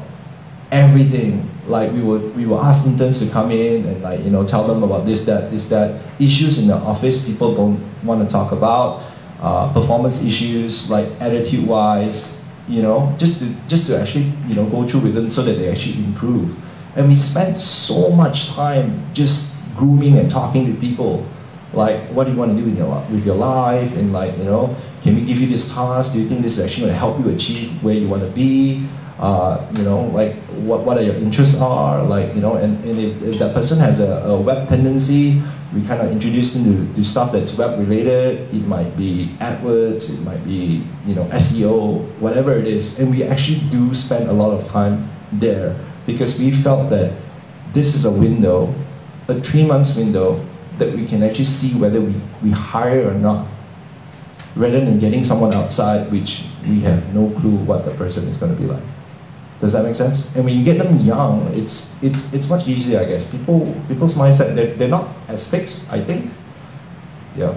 everything. Like we would we would ask interns to come in and like you know tell them about this that this that. Issues in the office people don't want to talk about, uh, performance issues like attitude wise, you know just to just to actually you know go through with them so that they actually improve. And we spent so much time just grooming and talking to people. Like what do you want to do in your with your life? And like you know can we give you this task? Do you think this is actually going to help you achieve where you want to be uh, you know like what, what are your interests are like you know and, and if, if that person has a, a web tendency we kind of introduce them to, to stuff that's web related. It might be AdWords it might be you know SEO whatever it is. And we actually do spend a lot of time there because we felt that this is a window a three months window that we can actually see whether we, we hire or not. Rather than getting someone outside which we have no clue what the person is going to be like does that make sense and when you get them young it's it's it's much easier i guess people people's mindset they're, they're not as fixed i think yeah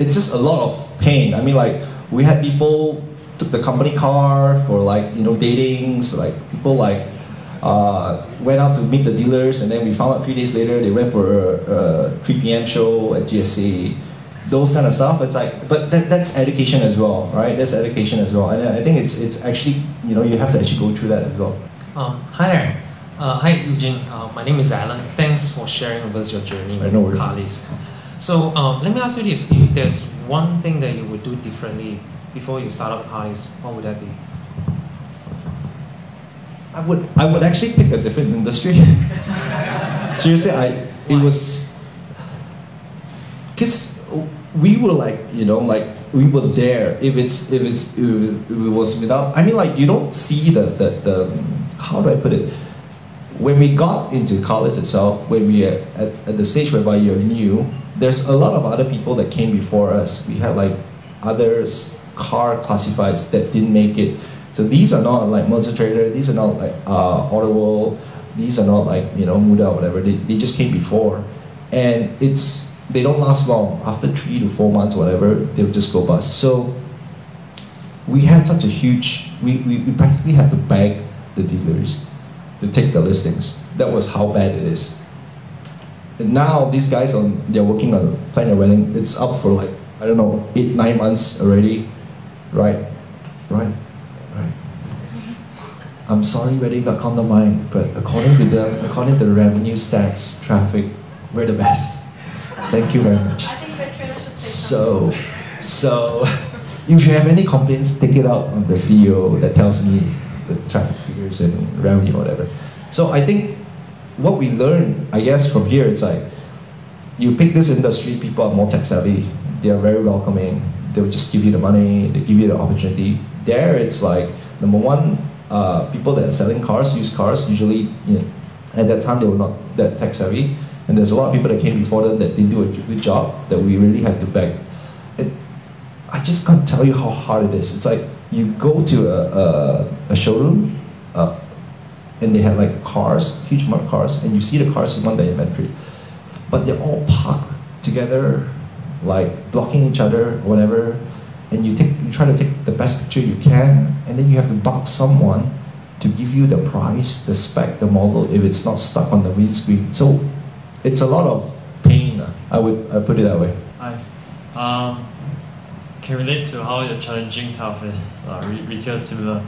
it's just a lot of pain i mean like we had people took the company car for like you know datings like people like uh, went out to meet the dealers, and then we found out three days later they went for a, a 3 p.m. show at GSC. Those kind of stuff. It's like, but that, that's education as well, right? That's education as well, and I think it's it's actually you know you have to actually go through that as well. Um, hi there. Uh, hi, Yew Jin. Uh, my name is Alan. Thanks for sharing with us your journey no with. Carlist. So um, let me ask you this: If there's one thing that you would do differently before you start up Carlist, what would that be? I would I would actually pick a different industry. Seriously, I it was because we were like you know like we were there. If it's if it's if it was without I mean like you don't see the the, the how do I put it. When we got into college itself, when we are at, at the stage whereby you're new, there's a lot of other people that came before us. We had like others car classifieds that didn't make it. So these are not like Motor Trader, these are not like uh, Autoworld, these are not like, you know, Mudah or whatever. They, they just came before. And it's, they don't last long. After three to four months, whatever, they'll just go bust. So we had such a huge, we, we, we practically had to beg the dealers to take the listings. That was how bad it is. And now these guys on they're working on a wedding. It's up for like I don't know eight nine months already, right? Right, right. I'm sorry, wedding.com don't mind, but according to them, according to the revenue stats, traffic, we're the best. Thank you very much. I think should say So, so if you have any complaints, take it out on the CEO that tells me the traffic figures and revenue or whatever. So I think what we learn, I guess, from here, it's like you pick this industry, people are more tech savvy, they are very welcoming, they will just give you the money, they give you the opportunity. There, it's like number one, uh, people that are selling cars, used cars, usually you know, at that time they were not that tech savvy, and there's a lot of people that came before them that didn't do a good job that we really had to beg. It, I just can't tell you how hard it is. It's like You go to a, a, a showroom, uh, and they have like cars, huge amount of cars, and you see the cars you want the inventory, but they're all parked together, like blocking each other, whatever. And you take, you try to take the best picture you can, and then you have to bug someone to give you the price, the spec, the model, if it's not stuck on the windscreen. So it's a lot of pain. uh, I would I put it that way. I Um, can relate to how your challenging tough is uh, re- retail similar.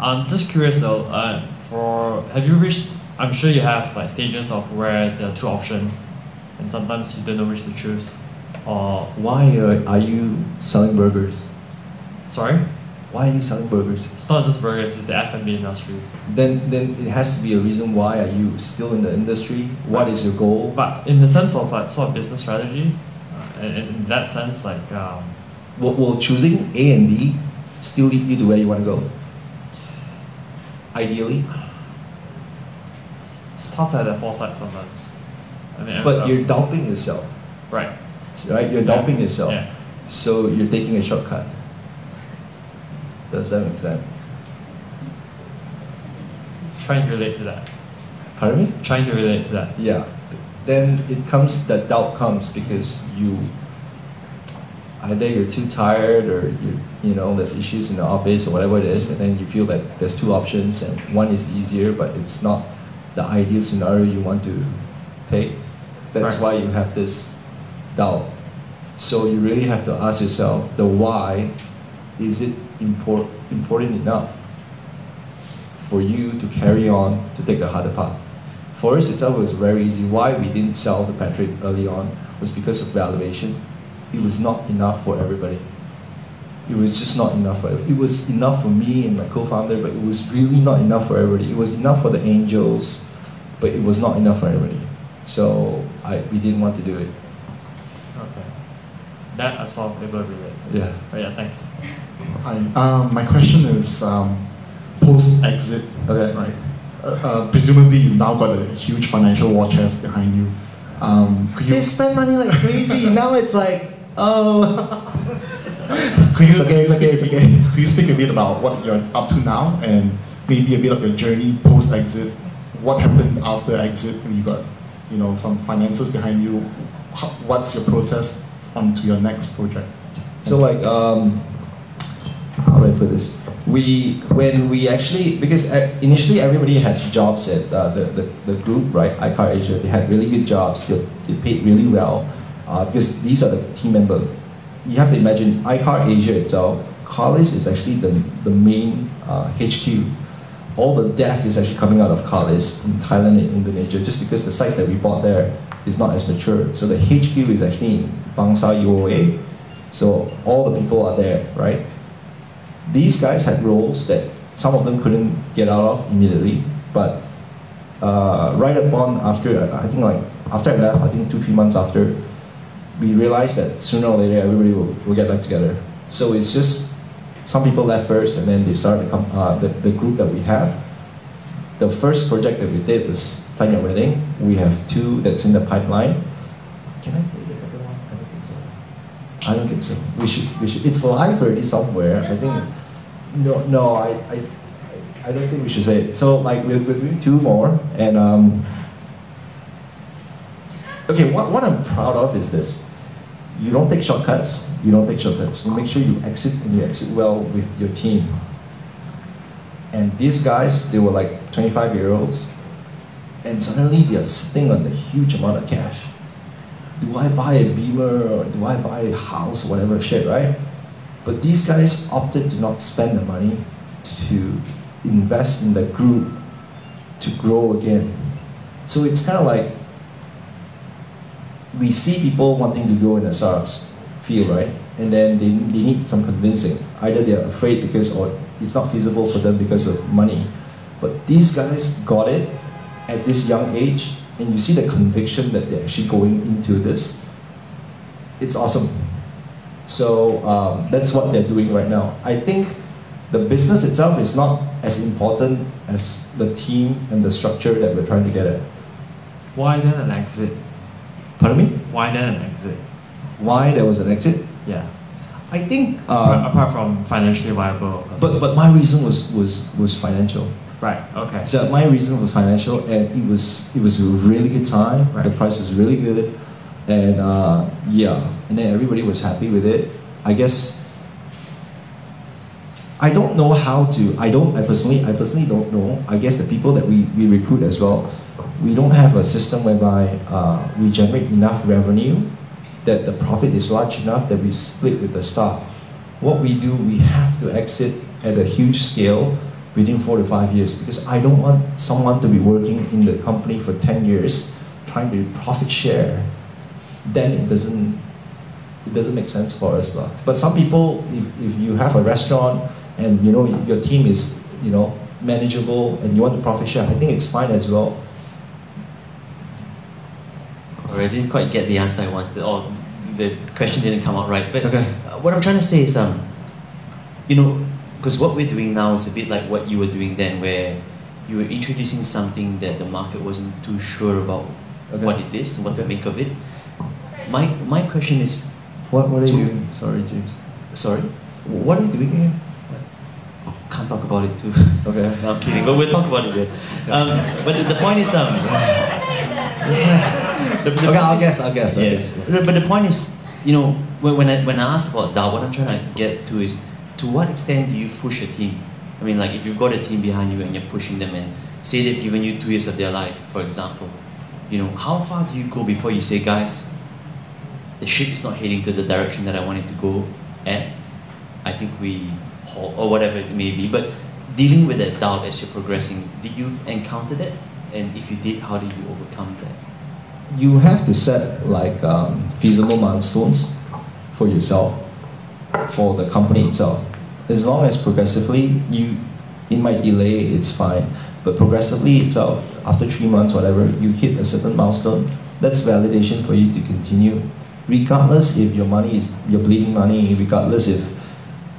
I'm just curious though. Uh, for have you reached? I'm sure you have like stages of where there are two options, and sometimes you don't know which to choose. Or Why are, are you selling burgers? sorry, Why are you selling burgers? it's not just burgers. It's the F&B industry. Then then it has to be a reason why are you still in the industry? What is your goal? But in the sense of like sort of business strategy, uh, in, in that sense, like um, Will, will choosing A and B still lead you to where you want to go? Ideally, it's tough to have that foresight sometimes. I mean, but uh, you're doubting yourself, right. right? You're doubting yourself. Yeah. So you're taking a shortcut. Does that make sense? Trying to relate to that. Pardon me? Trying to relate to that. Yeah. Then it comes that doubt comes because you either you're too tired or you you know there's issues in the office or whatever it is, and then you feel that there's two options and one is easier, but it's not the ideal scenario you want to take. That's Right. why you have this doubt. So you really have to ask yourself the why. Is it import, important enough for you to carry on to take the harder path? For us itself, it was very easy. Why we didn't sell the Patrick early on was because of valuation. It was not enough for everybody. It was just not enough for It was enough for me and my co-founder, but it was really not enough for everybody. It was enough for the angels, but it was not enough for everybody. So I, we didn't want to do it. Okay. That I saw able to relate. Yeah. But yeah, thanks. Hi. Um, my question is um, post exit. Okay. Right. Uh, uh, presumably, you've now got a huge financial war chest behind you. Um, could you They spend money like crazy. now it's like, oh. could you It's okay, it's okay, it's speak- okay. Could you speak a bit about what you're up to now and maybe a bit of your journey post exit? What happened after exit? When you got, you know, some finances behind you. How, what's your process onto your next project? So like, um, how do I put this? We when we actually because uh, initially everybody had jobs at uh, the, the the group right iCar Asia. They had really good jobs. They, they paid really well uh, because these are the team members. You have to imagine iCar Asia itself. Carlist is actually the the main uh, HQ. All the dev is actually coming out of Carlist in Thailand and Indonesia just because the sites that we bought there is not as mature. So the HQ is actually in Bangsar UOA. So all the people are there, right? These guys had roles that some of them couldn't get out of immediately, but uh, right upon after, I think like after I left, I think two, three months after, we realized that sooner or later everybody will, will get back together. So it's just some people left first and then they started come, uh, the, the group that we have. The first project that we did was Plan Your Wedding. We have two that's in the pipeline. Can I say the second one? I don't think so. I don't think so. We should. We should. It's live already somewhere. I think. No, no. I, I, I don't think we should say it. So like we're, we're doing two more, and um. Okay, what what I'm proud of is this. You don't take shortcuts. You don't take shortcuts. You make sure you exit and you exit well with your team. And these guys, they were like 25 year olds, and suddenly they are sitting on a huge amount of cash do I buy a Beamer or do I buy a house or whatever shit, right? But these guys opted to not spend the money to invest in the group to grow again. So it's kind of like we see people wanting to go in the startups field, right? And then they, they need some convincing. Either they're afraid because or it's not feasible for them because of money. But these guys got it at this young age, and you see the conviction that they're actually going into this. It's awesome. So um, that's what they're doing right now. I think the business itself is not as important as the team and the structure that we're trying to get at. Why then an exit? Pardon me? Why then an exit? Why there was an exit? Yeah. I think. apart, Uh, apart from financially viable. but but my reason was was was financial. Right, okay. So my reason was financial, and it was it was a really good time. The price was really good, and uh, yeah, and then everybody was happy with it. I guess I don't know how to. I don't. I personally, I personally don't know. I guess the people that we, we recruit as well, we don't have a system whereby uh, we generate enough revenue that the profit is large enough that we split with the staff. What we do, we have to exit at a huge scale within four to five years because I don't want someone to be working in the company for 10 years trying to profit share. Then it doesn't it doesn't make sense for us. lah. But some people, if, if you have a restaurant and you know your team is you know manageable and you want to profit share, I think it's fine as well. Sorry, I didn't quite get the answer I wanted, or the question didn't come out right. But Okay. what I'm trying to say is, um, you know, because what we're doing now is a bit like what you were doing then, where you were introducing something that the market wasn't too sure about Okay. what it is and what to make of it. My my question is, What what are you doing? Sorry, James. sorry, What are you doing here? can't talk about it too. Okay. no, I'm kidding, but we'll talk about it later. Um, but the point is, um, the, the Okay, I'll guess. I'll guess. I'll Yeah. guess. But the point is, you know, when, when I when I ask about that, what I'm trying to get to is, to what extent do you push a team? I mean, like if you've got a team behind you and you're pushing them, and say they've given you two years of their life, for example, you know, how far do you go before you say, guys, the ship is not heading to the direction that I want it to go at? I think we halt or whatever it may be. But dealing with that doubt as you're progressing, did you encounter that? And if you did, how did you overcome that? you have to set like um, feasible milestones for yourself, for the company itself. As long as progressively you, it might delay, it's fine. But progressively itself, after three months, whatever, you hit a certain milestone. That's validation for you to continue, regardless if your money is you're bleeding money, regardless if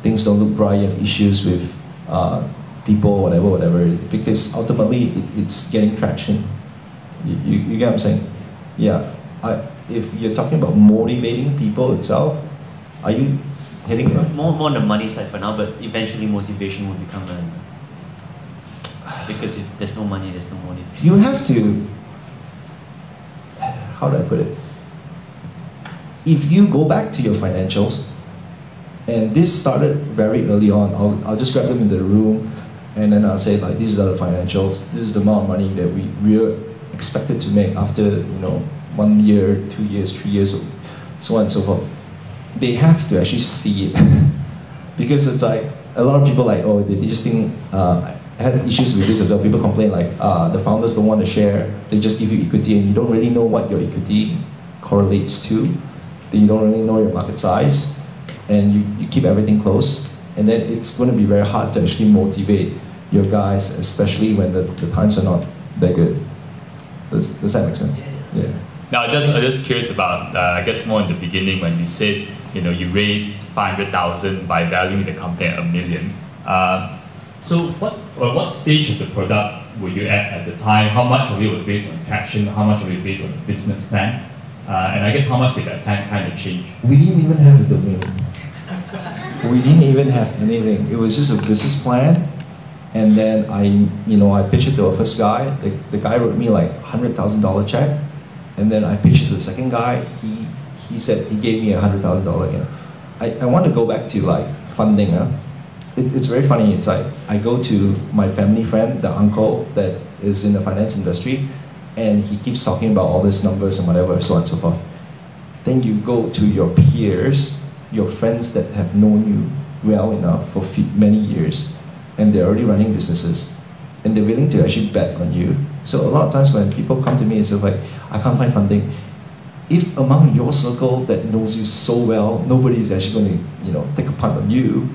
things don't look bright, you have issues with uh, people, whatever, whatever it is. Because ultimately, it, it's getting traction. You, you, you get what I'm saying? Yeah. I, if you're talking about motivating people itself, are you hitting it? More, more on the money side for now, but eventually motivation will become a. Because if there's no money, there's no motivation. You have to. How do I put it? If you go back to your financials, and this started very early on, I'll, I'll just grab them in the room, and then I'll say like, these are the financials. This is the amount of money that we we're expected to make after you know one year, two years, three years, so on and so forth. They have to actually see it because it's like a lot of people like oh they, they just think uh, I had issues with this as well. People complain like uh, the founders don't want to share. They just give you equity and you don't really know what your equity correlates to. Then you don't really know your market size, and you, you keep everything close. And then it's going to be very hard to actually motivate your guys, especially when the, the times are not that good. Does, does that make sense? Yeah. Now, just I'm just curious about, uh, I guess more in the beginning when you said, you know, you raised 500,000 by valuing the company at a million. Uh, so what, well, what stage of the product were you at at the time? How much of it was based on traction? How much of it based on the business plan? Uh, and I guess how much did that plan kind of change? We didn't even have a domain. We didn't even have anything. It was just a business plan. And then I, you know, I pitched it to a first guy. The, the guy wrote me like hundred thousand dollar check. And then I pitched it to the second guy. He he said he gave me a hundred thousand dollar. You know, I, I want to go back to like funding. Huh? It, it's very funny. It's like I go to my family friend, the uncle that is in the finance industry, and he keeps talking about all these numbers and whatever, so on and so forth. Then you go to your peers, your friends that have known you well enough for many years, and they're already running businesses, and they're willing to actually bet on you. So a lot of times when people come to me and say like, I can't find funding, if among your circle that knows you so well, nobody is actually going to, you know, take a punt on you,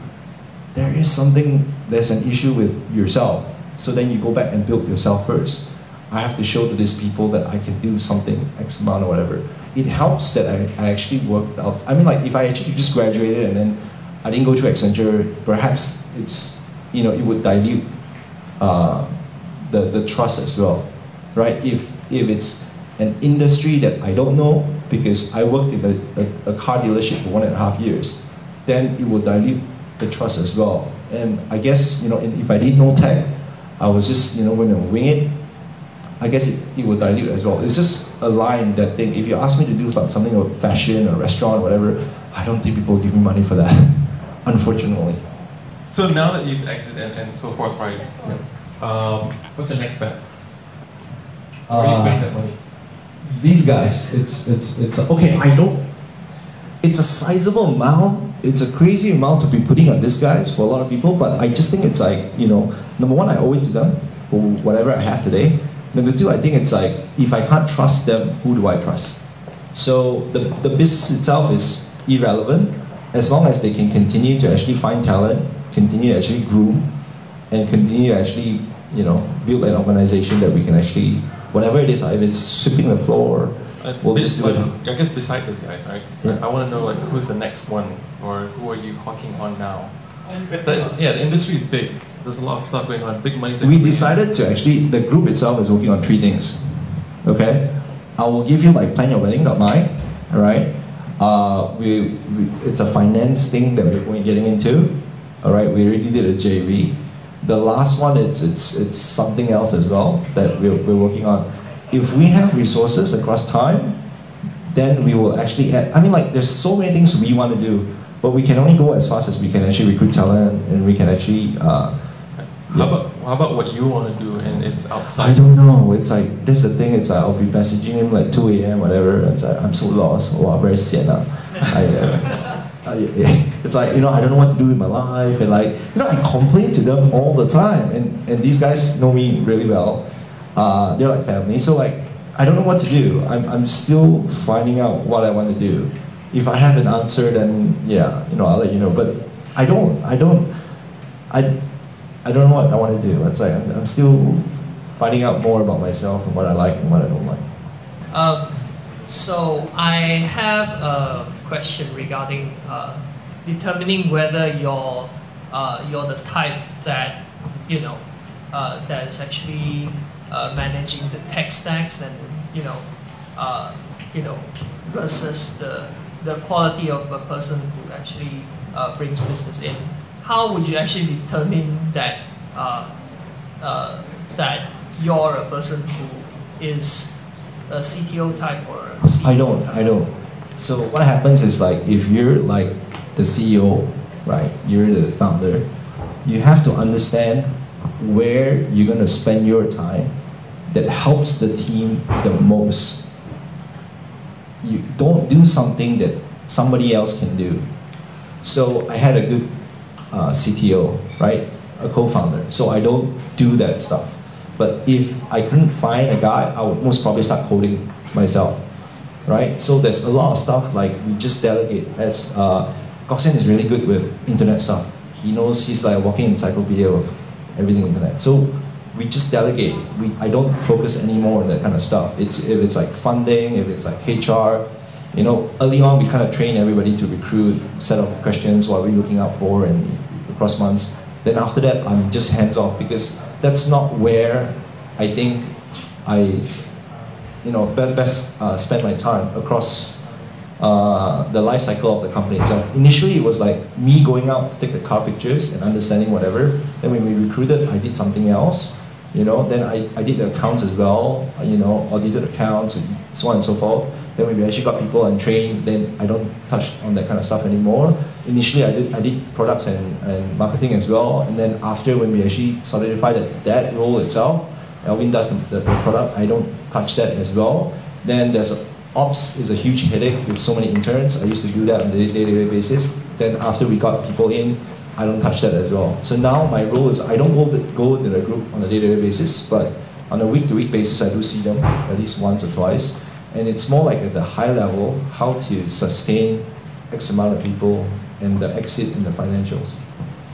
there is something, there's an issue with yourself. So then you go back and build yourself first. I have to show to these people that I can do something, X amount or whatever. It helps that I, I actually worked out. I mean, like if I actually just graduated and then I didn't go through Accenture, perhaps it's, you know, it would dilute uh, the, the trust as well, right? If, if it's an industry that I don't know, because I worked in a, a, a car dealership for one and a half years, then it will dilute the trust as well. And I guess, you know, if I didn't know tech, I was just, you know, going to wing it, I guess it, it will dilute as well. It's just a line that thing. If you ask me to do something about fashion or restaurant or whatever, I don't think people give me money for that, unfortunately. So now that you've exited and, and so forth, right? Yeah. Um, what's your next bet? Where are you putting that money? These guys, it's it's it's okay. I don't. It's a sizable amount. It's a crazy amount to be putting on these guys for a lot of people. But I just think it's like you know, number one, I owe it to them for whatever I have today. Number two, I think it's like if I can't trust them, who do I trust? So the the business itself is irrelevant as long as they can continue to actually find talent, continue to actually groom, and continue to actually you know build an organization that we can actually whatever it is, if it's sweeping the floor, Uh, we'll just do it. I guess beside these guys, right? Yeah. I want to know like who's the next one, or who are you hawking on now? The, yeah, the industry is big. There's a lot of stuff going on. Big money. We decided to actually, the group itself is working on three things. Okay? I will give you like planyourwedding.my, alright? Uh, we, we, it's a finance thing that we're getting into. Alright, we already did a JV. The last one, it's, it's, it's something else as well that we're, we're working on. If we have resources across time, then we will actually add, I mean like there's so many things we want to do, but we can only go as fast as we can actually recruit talent and we can actually uh, How about how about what you want to do and it's outside? I don't know. It's like that's the thing. It's like I'll be messaging him like 2 a.m. whatever. It's like I'm so lost. Wow, very sian now. I, uh, I, yeah. It's like you know I don't know what to do with my life and like you know I complain to them all the time and and these guys know me really well. Uh, they're like family. So like I don't know what to do. I'm I'm still finding out what I want to do. If I have an answer, then yeah, you know I'll let you know. But I don't. I don't. I. I don't know what I want to do. It's like I'm, I'm still finding out more about myself and what I like and what I don't like. Um, so I have a question regarding uh, determining whether you're uh, you're the type that you know uh, that is actually uh, managing the tech stacks and you know uh, you know versus the the quality of a person who actually uh, brings business in. How would you actually determine that uh, uh, that you're a person who is a CTO type or a CEO I don't. type? I don't. So what happens is like if you're like the CEO, right? You're the founder. You have to understand where you're gonna spend your time that helps the team the most. You don't do something that somebody else can do. So I had a good uh, CTO, right? A co-founder. So I don't do that stuff. But if I couldn't find a guy, I would most probably start coding myself, right? So there's a lot of stuff like we just delegate. As uh, Goxian is really good with internet stuff. He knows he's like a walking encyclopedia of everything internet. So we just delegate. We I don't focus anymore on that kind of stuff. It's if it's like funding, if it's like HR, you know, early on we kind of train everybody to recruit, set up questions, what are we looking out for, and across months. Then after that, I'm just hands off because that's not where I think I, you know, best, uh, spend my time across uh, the life cycle of the company itself. Initially, it was like me going out to take the car pictures and understanding whatever. Then when we recruited, I did something else. You know, then I, I did the accounts as well. You know, audited accounts and so on and so forth. Then when we actually got people and trained, then I don't touch on that kind of stuff anymore. Initially, I did I did products and, and marketing as well. And then after when we actually solidified that, that role itself, Elvin does the, product. I don't touch that as well. Then there's a, ops is a huge headache with so many interns. I used to do that on a day-to-day basis. Then after we got people in, I don't touch that as well. So now my role is I don't go to, go to the group on a day-to-day basis, but on a week-to-week basis, I do see them at least once or twice. And it's more like at the high level, how to sustain X amount of people and the exit in the financials.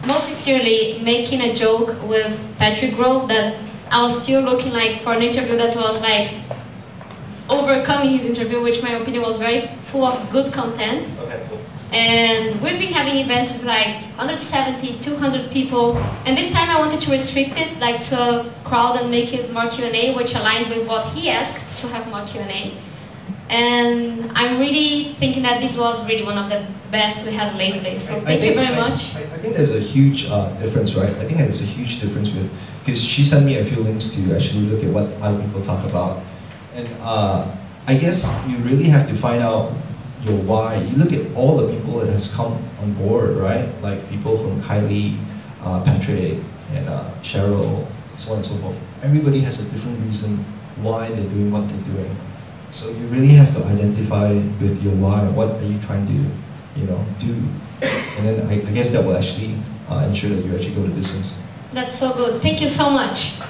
most sincerely making a joke with Patrick Grove that I was still looking like for an interview that was like overcoming his interview, which my opinion was very full of good content. Okay, cool. And we've been having events with like 170, 200 people. And this time I wanted to restrict it like to a crowd and make it more Q&A, which aligned with what he asked to have more Q&A. And I'm really thinking that this was really one of the best we had lately. So thank you very I- much. I, I think there's a huge uh, difference, right? I think there's a huge difference with because she sent me a few links to actually look at what other people talk about, and uh, I guess you really have to find out your why. You look at all the people that has come on board, right? Like people from Khailee, uh, Patrick, and uh, Cheryl, so on and so forth. Everybody has a different reason why they're doing what they're doing. So you really have to identify with your why. What are you trying to, you know, do? And then I, I guess that will actually uh, ensure that you actually go the distance. That's so good. Thank you so much.